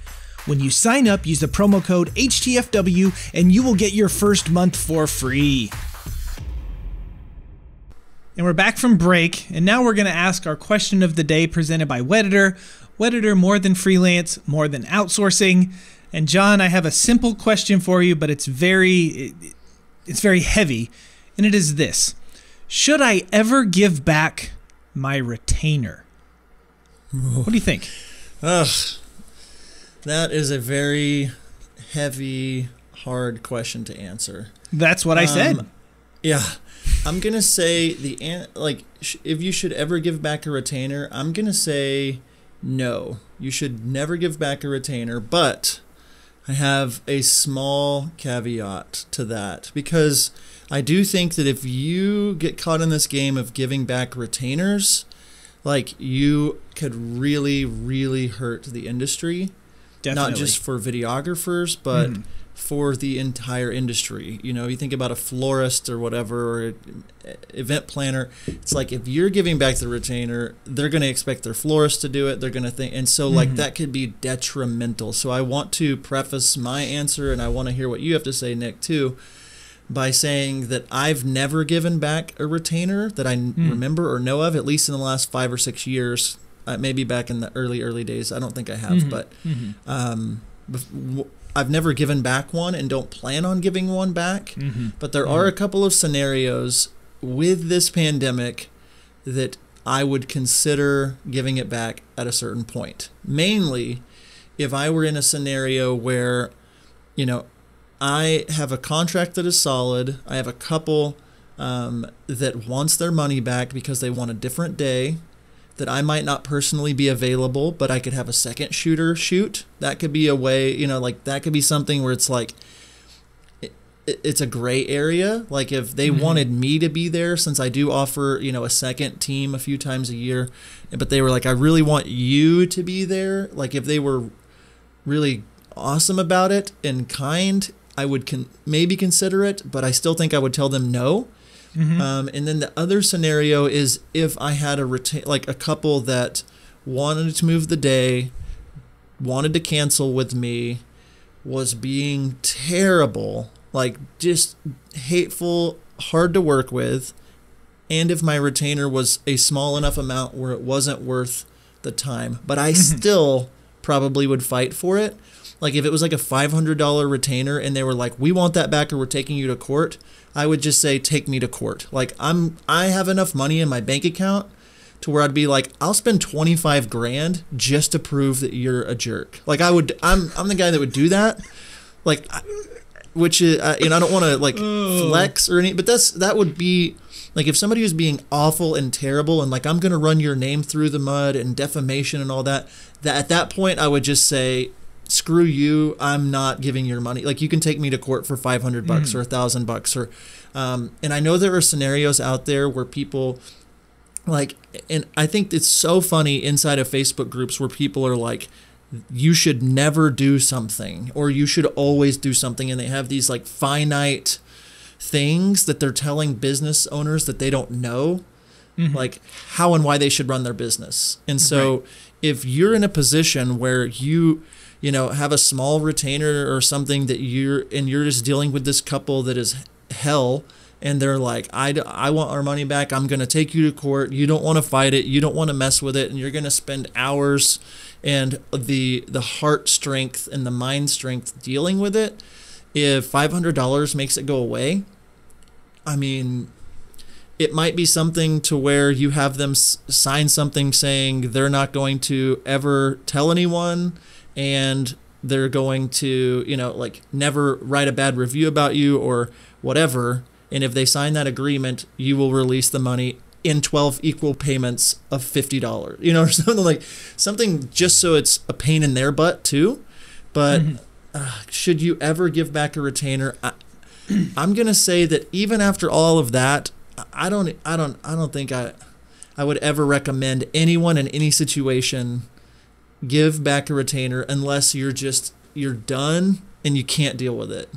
When you sign up, use the promo code HTFW and you will get your first month for free. And we're back from break, and now we're going to ask our question of the day presented by Wedditor. Wedditor, more than freelance, more than outsourcing. And John, I have a simple question for you, but it's very, it's very heavy, and it is this: Should I ever give back my retainer? What do you think? Ugh. That is a very heavy, hard question to answer. That's what I said. Um, Yeah, I'm gonna say the an- like sh- if you should ever give back a retainer, I'm gonna say no. You should never give back a retainer, but I have a small caveat to that because I do think that if you get caught in this game of giving back retainers, like you could really, really hurt the industry Definitely. not just for videographers, but Mhm. For the entire industry. You know, you think about a florist or whatever, or event planner. It's like if you're giving back the retainer, they're going to expect their florist to do it. They're going to think, and so like that could be detrimental. So I want to preface my answer, and I want to hear what you have to say, Nick, too. By saying that I've never given back a retainer that I n remember or know of, at least in the last five or six years. Uh, maybe back in the early, early days. I don't think I have, but um, bef- w- I've never given back one and don't plan on giving one back. But there are a couple of scenarios with this pandemic that I would consider giving it back at a certain point. Mainly, if I were in a scenario where, you know, I have a contract that is solid. I have a couple um, that wants their money back because they want a different day that I might not personally be available, but I could have a second shooter shoot. That could be a way, you know, like that could be something where it's like it, it- it's a gray area. Like if they mm-hmm. wanted me to be there, since I do offer, you know, a second team a few times a year, but they were like, I really want you to be there. Like if they were really awesome about it and kind, I would con- maybe consider it, but I still think I would tell them no. Um, and then the other scenario is if I had a retain like a couple that wanted to move the day, wanted to cancel with me, was being terrible, like just hateful, hard to work with, and if my retainer was a small enough amount where it wasn't worth the time, but I still probably would fight for it. Like if it was like a $500 retainer and they were like, "We want that back or we're taking you to court." I would just say, "Take me to court." Like I'm I have enough money in my bank account to where I'd be like, I'll spend 25 grand just to prove that you're a jerk. Like I would I'm I'm the guy that would do that. Like which is and I don't want to like flex or any but that's that would be like if somebody was being awful and terrible and like I'm going to run your name through the mud and defamation and all that that at that point I would just say screw you I'm not giving your money. Like you can take me to court for 500 bucks or a thousand bucks or um, and I know there are scenarios out there where people like and I think it's so funny inside of Facebook groups where people are like you should never do something or you should always do something and they have these like finite things that they're telling business owners that they don't know like how and why they should run their business. And so if you're in a position where you you know have a small retainer or something that you're and you're just dealing with this couple that is hell and they're like I, I want our money back. I'm going to take you to court. You don't want to fight it. You don't want to mess with it. And you're going to spend hours and the the heart strength and the mind strength dealing with it. If $500 makes it go away i mean it might be something to where you have them sign something saying they're not going to ever tell anyone and they're going to you know like never write a bad review about you or whatever. And if they sign that agreement you will release the money in 12 equal payments of $50 you know or something like something just so it's a pain in their butt too. But uh, should you ever give back a retainer I, i'm going to say that even after all of that I don't I don't I don't think I I would ever recommend anyone in any situation give back a retainer unless you're just you're done and you can't deal with it.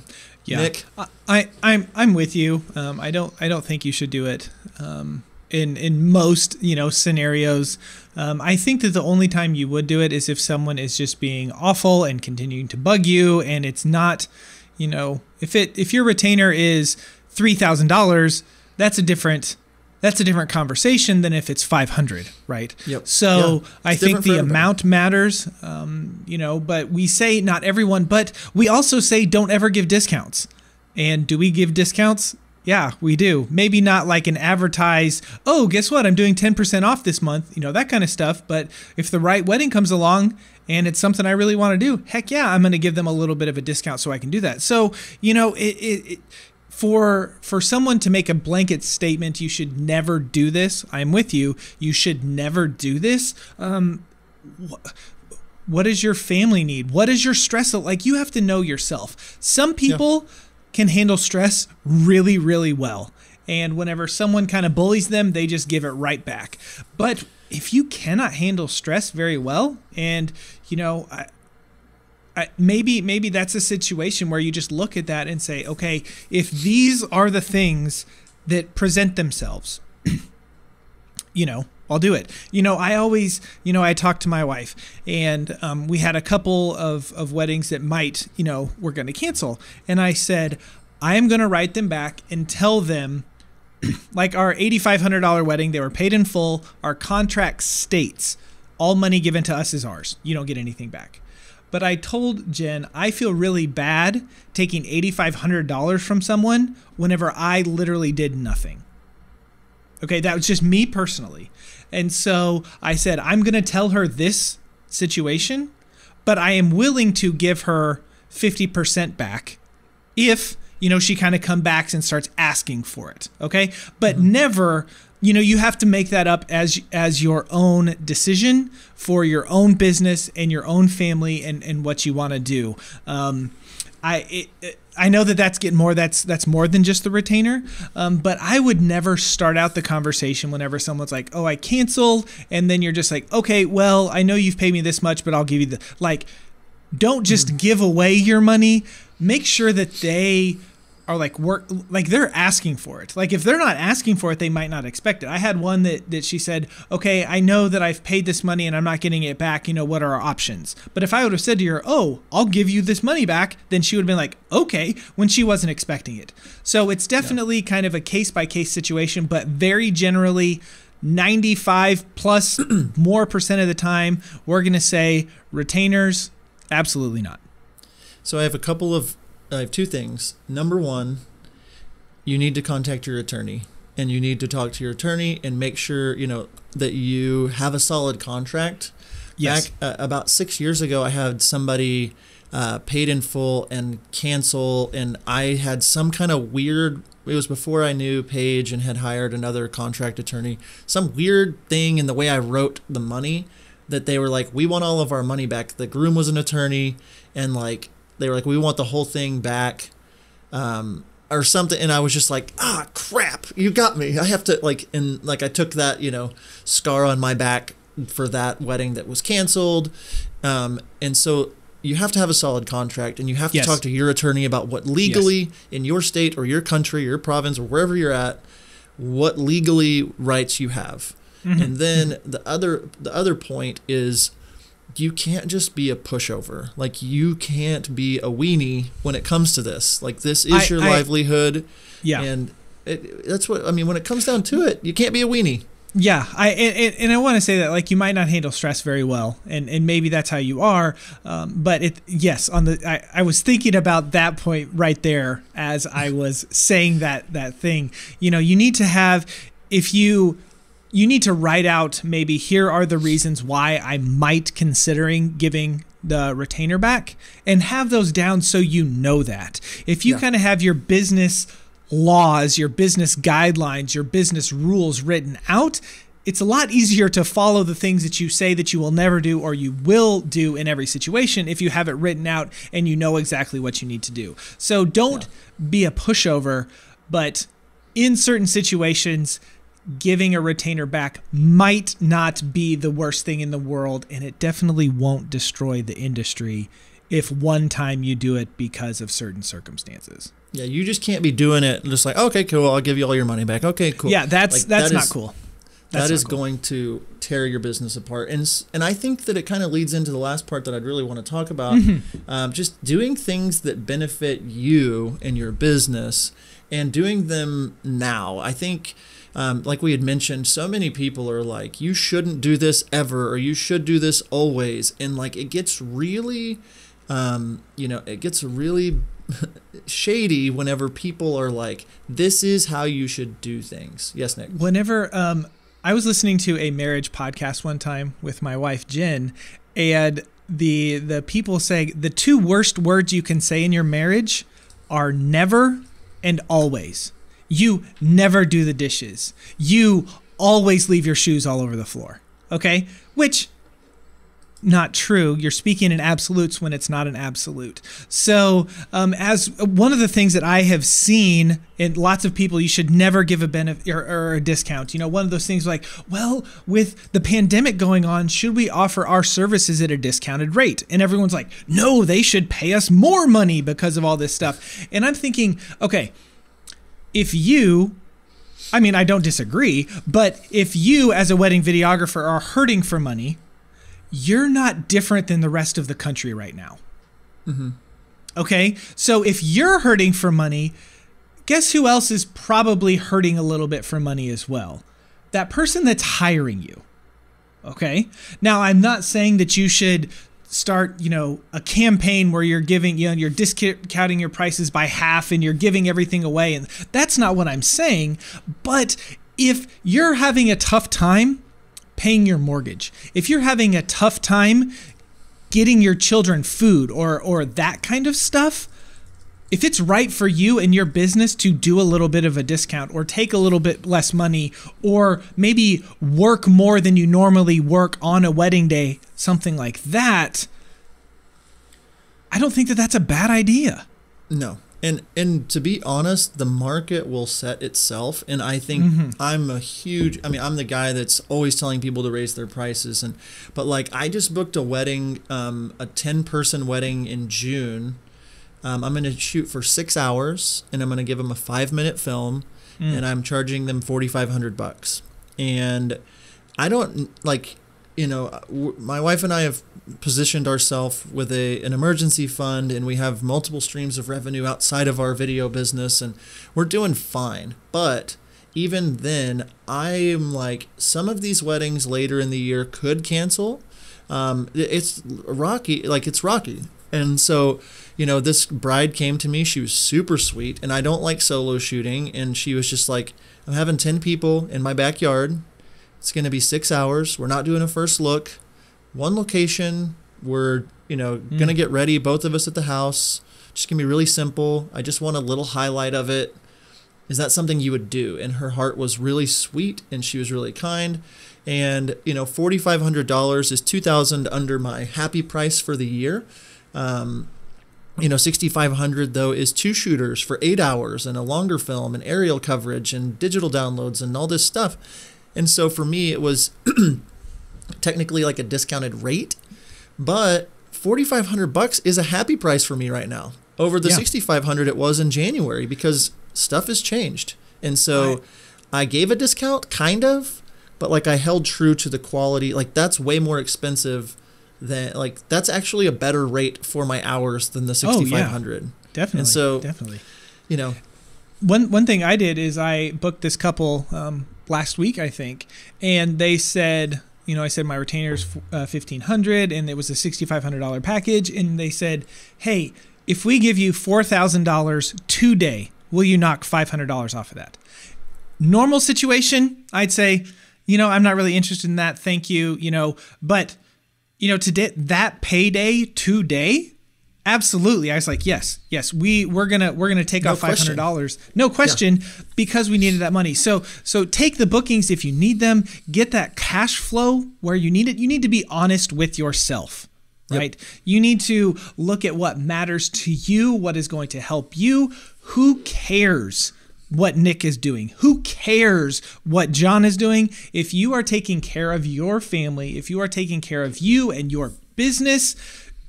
Nick? I, I I'm I'm with you. Um, I don't I don't think you should do it. Um, in in most you know scenarios, um, I think that the only time you would do it is if someone is just being awful and continuing to bug you, and it's not, you know, if it if your retainer is three thousand dollars, that's a different. That's a different conversation than if it's 500, right? Yep. So Yeah. I think the amount matters, um, you know, but we say not everyone, but we also say don't ever give discounts. And do we give discounts? Yeah, we do. Maybe not like an advertise, oh, guess what? I'm doing 10% off this month, you know, that kind of stuff. But if the right wedding comes along and it's something I really want to do, heck yeah, I'm going to give them a little bit of a discount so I can do that. So, you know, it, it, it for for someone to make a blanket statement, you should never do this. I'm with you. You should never do this. Um, what does your family need? What is your stress like? You have to know yourself. Some people can handle stress really, really well. And whenever someone kind of bullies them, they just give it right back. But if you cannot handle stress very well, and you know, I, Maybe maybe that's a situation where you just look at that and say, okay, if these are the things that present themselves, you know, I'll do it. You know, I always, you know, I talked to my wife, and um, we had a couple of, of weddings that might, you know, we're going to cancel. And I said, I am going to write them back and tell them, like our $8,500 wedding, they were paid in full. Our contract states all money given to us is ours. You don't get anything back. But I told Jen, I feel really bad taking $8,500 from someone whenever I literally did nothing. Okay, that was just me personally. And so I said, I'm going to tell her this situation, but I am willing to give her 50% back if, you know, she kind of come back and starts asking for it. Okay? But mm-hmm. never you know you have to make that up as as your own decision for your own business and your own family and and what you want to do um i it, it, I know that that's getting more. That's that's more than just the retainer. Um, but I would never start out the conversation whenever someone's like, "Oh, I canceled," and then you're just like, "Okay, well, I know you've paid me this much, but I'll give you the like." Don't just give away your money. Make sure that they are like work like they're asking for it. Like if they're not asking for it, they might not expect it. I had one that that she said, "Okay, I know that I've paid this money and I'm not getting it back. You know what are our options?" But if I would have said to her, "Oh, I'll give you this money back," then she would have been like, "Okay," when she wasn't expecting it. So it's definitely kind of a case by case situation, but very generally 95 plus more percent of the time we're going to say retainers absolutely not. So I have a couple of, I have two things. Number one, you need to contact your attorney and you need to talk to your attorney and make sure, you know, that you have a solid contract. Yes. Back uh, about six years ago, I had somebody uh, paid in full and cancel, and I had some kind of weird. It was before I knew Paige and had hired another contract attorney. Some weird thing in the way I wrote the money that they were like, "We want all of our money back." The groom was an attorney, and like they were like, "We want the whole thing back." Um, or something and i was just like ah crap you got me i have to like and like i took that you know scar on my back for that wedding that was canceled um, and so you have to have a solid contract and you have to Yes. talk to your attorney about what legally in your state or your country your province or wherever you're at what legally rights you have and then the other the other point is you can't just be a pushover like you can't be a weenie when it comes to this like this is I- your I- livelihood Yeah. and it, that's what i mean when it comes down to it you can't be a weenie Yeah, I and, and- I want to say that like you might not handle stress very well, and, and maybe that's how you are. Um, but it yes, on the I, I was thinking about that point right there as I was saying that that thing. You know, you need to have if you you need to write out maybe here are the reasons why I might considering giving the retainer back and have those down so you know that. If you Yeah. kind of have your business laws, your business guidelines, your business rules written out, it's a lot easier to follow the things that you say that you will never do or you will do in every situation if you have it written out and you know exactly what you need to do. So don't be a pushover, but in certain situations, giving a retainer back might not be the worst thing in the world, and it definitely won't destroy the industry if one time you do it because of certain circumstances. yeah you just can't be doing it just like okay cool i'll give you all your money back okay cool Yeah, that's Like, that's that not is- cool. That's that is cool. going to tear your business apart and and i think that it kind of leads into the last part that i'd really want to talk about Mm-hmm. um, just doing things that benefit you and your business and doing them now i think um, like we had mentioned so many people are like you shouldn't do this ever or you should do this always and like it gets really um, you know it gets really shady whenever people are like this is how you should do things yes nick whenever um I was listening to a marriage podcast one time with my wife Jen and the the people say the two worst words you can say in your marriage are never and always. You never do the dishes. You always leave your shoes all over the floor. Okay? Which not true. You're speaking in absolutes when it's not an absolute. So, um, as one of the things that I have seen in lots of people, you should never give a benefit or, or a discount. You know, one of those things like, well, with the pandemic going on, should we offer our services at a discounted rate? And everyone's like, no, they should pay us more money because of all this stuff. And I'm thinking, okay, if you I mean, I don't disagree, but if you, as a wedding videographer, are hurting for money, you're not different than the rest of the country right now. Mm-hmm. Okay? So if you're hurting for money, guess who else is probably hurting a little bit for money as well? That person that's hiring you. Okay? Now, I'm not saying that you should start, you know, a campaign where you're giving, you know, you're discounting your prices by half and you're giving everything away. And that's not what I'm saying. But if you're having a tough time paying your mortgage, if you're having a tough time getting your children food or or that kind of stuff, if it's right for you and your business to do a little bit of a discount or take a little bit less money or maybe work more than you normally work on a wedding day, something like that, I don't think that that's a bad idea. No. And and to be honest, the market will set itself and I think Mm-hmm. I'm a huge I mean, I'm the guy that's always telling people to raise their prices and but like I just booked a wedding um a 10 person wedding in June. Um, I'm going to shoot for 6 hours and I'm going to give them a 5 minute film Mm. and I'm charging them 4500 bucks. And I don't like you know, w- my wife and I have positioned ourselves with a an emergency fund, and we have multiple streams of revenue outside of our video business, and we're doing fine. But even then, I am like some of these weddings later in the year could cancel. Um, it's rocky, like it's rocky, and so you know, this bride came to me. She was super sweet, and I don't like solo shooting. And she was just like, I'm having 10 people in my backyard. It's going to be six hours. We're not doing a first look. One location. We're, you know, Mm. going to get ready, both of us at the house. Just going to be really simple. I just want a little highlight of it. Is that something you would do? And her heart was really sweet and she was really kind. And, you know, $4,500 is 2000 under my happy price for the year. Um, you know 6500 though is two shooters for eight hours and a longer film and aerial coverage and digital downloads and all this stuff. And so for me it was technically like a discounted rate but 4500 bucks is a happy price for me right now. Over the Yeah. 6500 it was in january because stuff has changed. And so I gave a discount kind of but like i held true to the quality. Like that's way more expensive than like that's actually a better rate for my hours than the 6500 Oh, yeah. 6500 Definitely. And so- definitely. you know one one thing I did is I booked this couple um, last week, I think, and they said, you know, I said my retainer's uh, fifteen hundred, and it was a sixty five hundred dollar package, and they said, hey, if we give you four thousand dollars today, will you knock five hundred dollars off of that? Normal situation, I'd say, you know, I'm not really interested in that. Thank you, you know, but you know, today that payday today. Absolutely, I was like, yes, yes, we we're gonna we're gonna take No off five hundred dollars, no question, because we needed that money. So so take the bookings if you need them. Get that cash flow where you need it. You need to be honest with yourself, right? You need to look at what matters to you, what is going to help you. Who cares? What Nick is doing. Who cares what John is doing? If you are taking care of your family, if you are taking care of you and your business,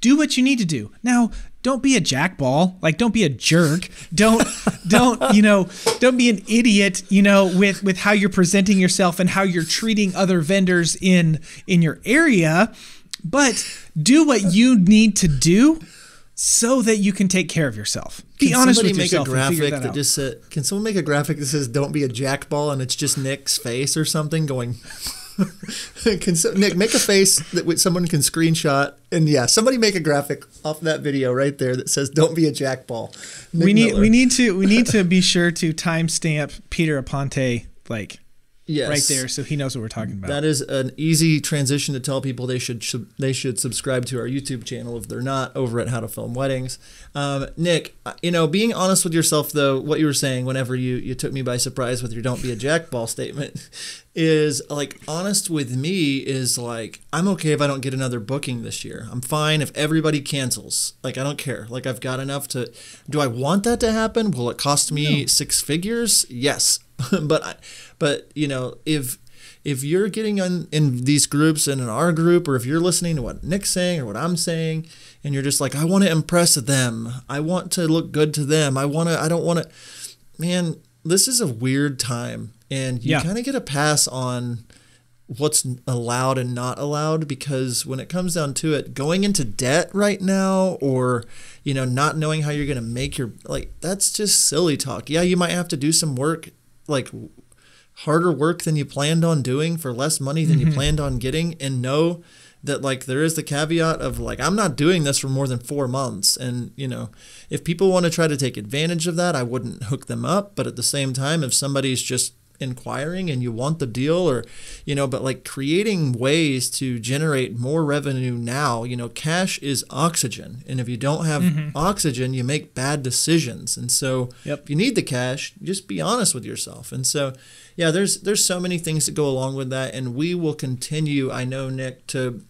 do what you need to do. Now, don't be a jackball. Like don't be a jerk. Don't don't, you know, don't be an idiot, you know, with with how you're presenting yourself and how you're treating other vendors in in your area, but do what you need to do so that you can take care of yourself. Be Can honest with make yourself a graphic that that, out. just can someone make a graphic that says "Don't be a jackball" and it's just Nick's face or something going? can so, Nick make a face that someone can screenshot and yeah, somebody make a graphic off that video right there that says "Don't be a jackball." Nick we need Miller. we need to we need to be sure to timestamp Peter Aponte like yes. right there so he knows what we're talking about. That is an easy transition to tell people they should they should subscribe to our YouTube channel if they're not over at How to Film Weddings. Um, Nick, uh, you know, being honest with yourself though, what you were saying whenever you you took me by surprise with your "Don't be a jackball" statement is like honest with me is like I'm okay if I don't get another booking this year. I'm fine if everybody cancels. Like I don't care. Like I've got enough to. Do I want that to happen? Will it cost me six figures? Yes, but I, but you know if if you're getting on in these groups and in our group, or if you're listening to what Nick's saying or what I'm saying, and you're just like, I want to impress them, I want to look good to them, I want to, I don't want to, man, this is a weird time, and you Yeah. kind of get a pass on what's allowed and not allowed because when it comes down to it going into debt right now or you know not knowing how you're going to make your like that's just silly talk. Yeah you might have to do some work like harder work than you planned on doing for less money than you mm-hmm. planned on getting and know that like there is the caveat of like I'm not doing this for more than 4 months. And you know if people want to try to take advantage of that I wouldn't hook them up. But at the same time if somebody's just inquiring and you want the deal or you know but like creating ways to generate more revenue now you know cash is oxygen. And if you don't have mm-hmm. oxygen you make bad decisions. And so Yep. if you need the cash just be honest with yourself. And so yeah there's there's so many things that go along with that. And we will continue i know nick to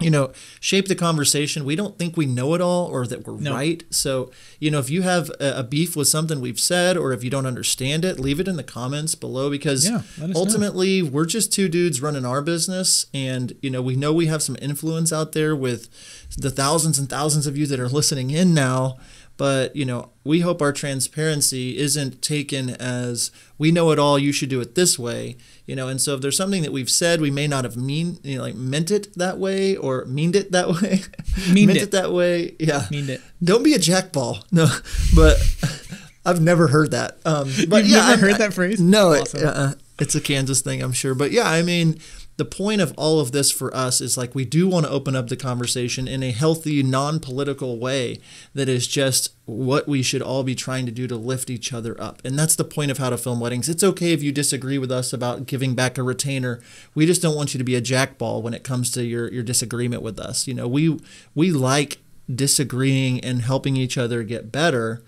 you know, shape the conversation. We don't think we know it all or that we're No. right. So, you know, if you have a, beef with something we've said or if you don't understand it, leave it in the comments below because Yeah, us know. ultimately we're just two dudes running our business. And, you know, we know we have some influence out there with the thousands and thousands of you that are listening in now. But, you know, we hope our transparency isn't taken as we know it all, you should do it this way. You know, and so if there's something that we've said, we may not have mean, you know, like meant it that way or meaned it that way. Meant it. it. that way. Yeah. Meaned it. Don't be a jackball. No, but I've never heard that. Um, but You've yeah, never I- heard that phrase? No, it- uh, it's a Kansas thing, I'm sure. But yeah, I mean, the point of all of this for us is like we do want to open up the conversation in a healthy, non political way that is just what we should all be trying to do to lift each other up. And that's the point of How to Film Weddings. It's okay if you disagree with us about giving back a retainer. We just don't want you to be a jackball when it comes to your, your disagreement with us. You know, we we like disagreeing and helping each other get better,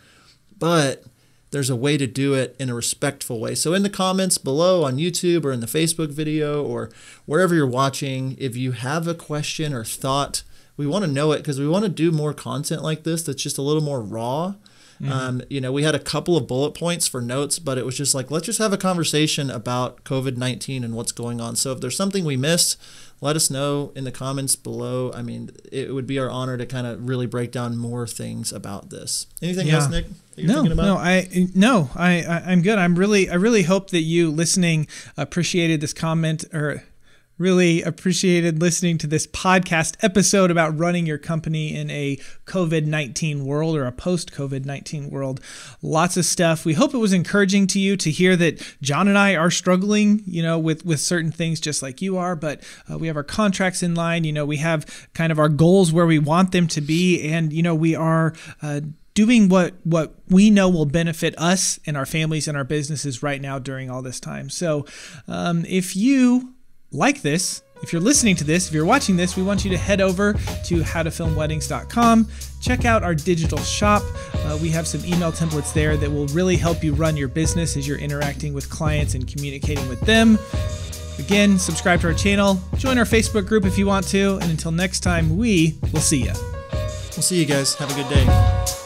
but there's a way to do it in a respectful way. So in the comments below on YouTube or in the Facebook video or wherever you're watching, if you have a question or thought, we want to know it because we want to do more content like this that's just a little more raw. Mm-hmm. Um, you know, we had a couple of bullet points for notes, but it was just like, let's just have a conversation about COVID 19 and what's going on. So if there's something we missed, let us know in the comments below. I mean, it would be our honor to kind of really break down more things about this. Anything yeah. else, Nick? no, no, I no, I, I I'm good. I'm really I really hope that you listening appreciated this comment or really appreciated listening to this podcast episode about running your company in a COVID 19 world or a post COVID 19 world. Lots of stuff. We hope it was encouraging to you to hear that John and I are struggling, you know, with, with certain things just like you are, but uh, we have our contracts in line. You know, we have kind of our goals where we want them to be, and, you know, we are. Uh, doing what what we know will benefit us and our families and our businesses right now during all this time. So, um, if you like this, if you're listening to this, if you're watching this, we want you to head over to howtofilmweddings.com. Check out our digital shop. Uh, we have some email templates there that will really help you run your business as you're interacting with clients and communicating with them. Again, subscribe to our channel, join our Facebook group if you want to, and until next time, we will see you. We'll see you guys. Have a good day.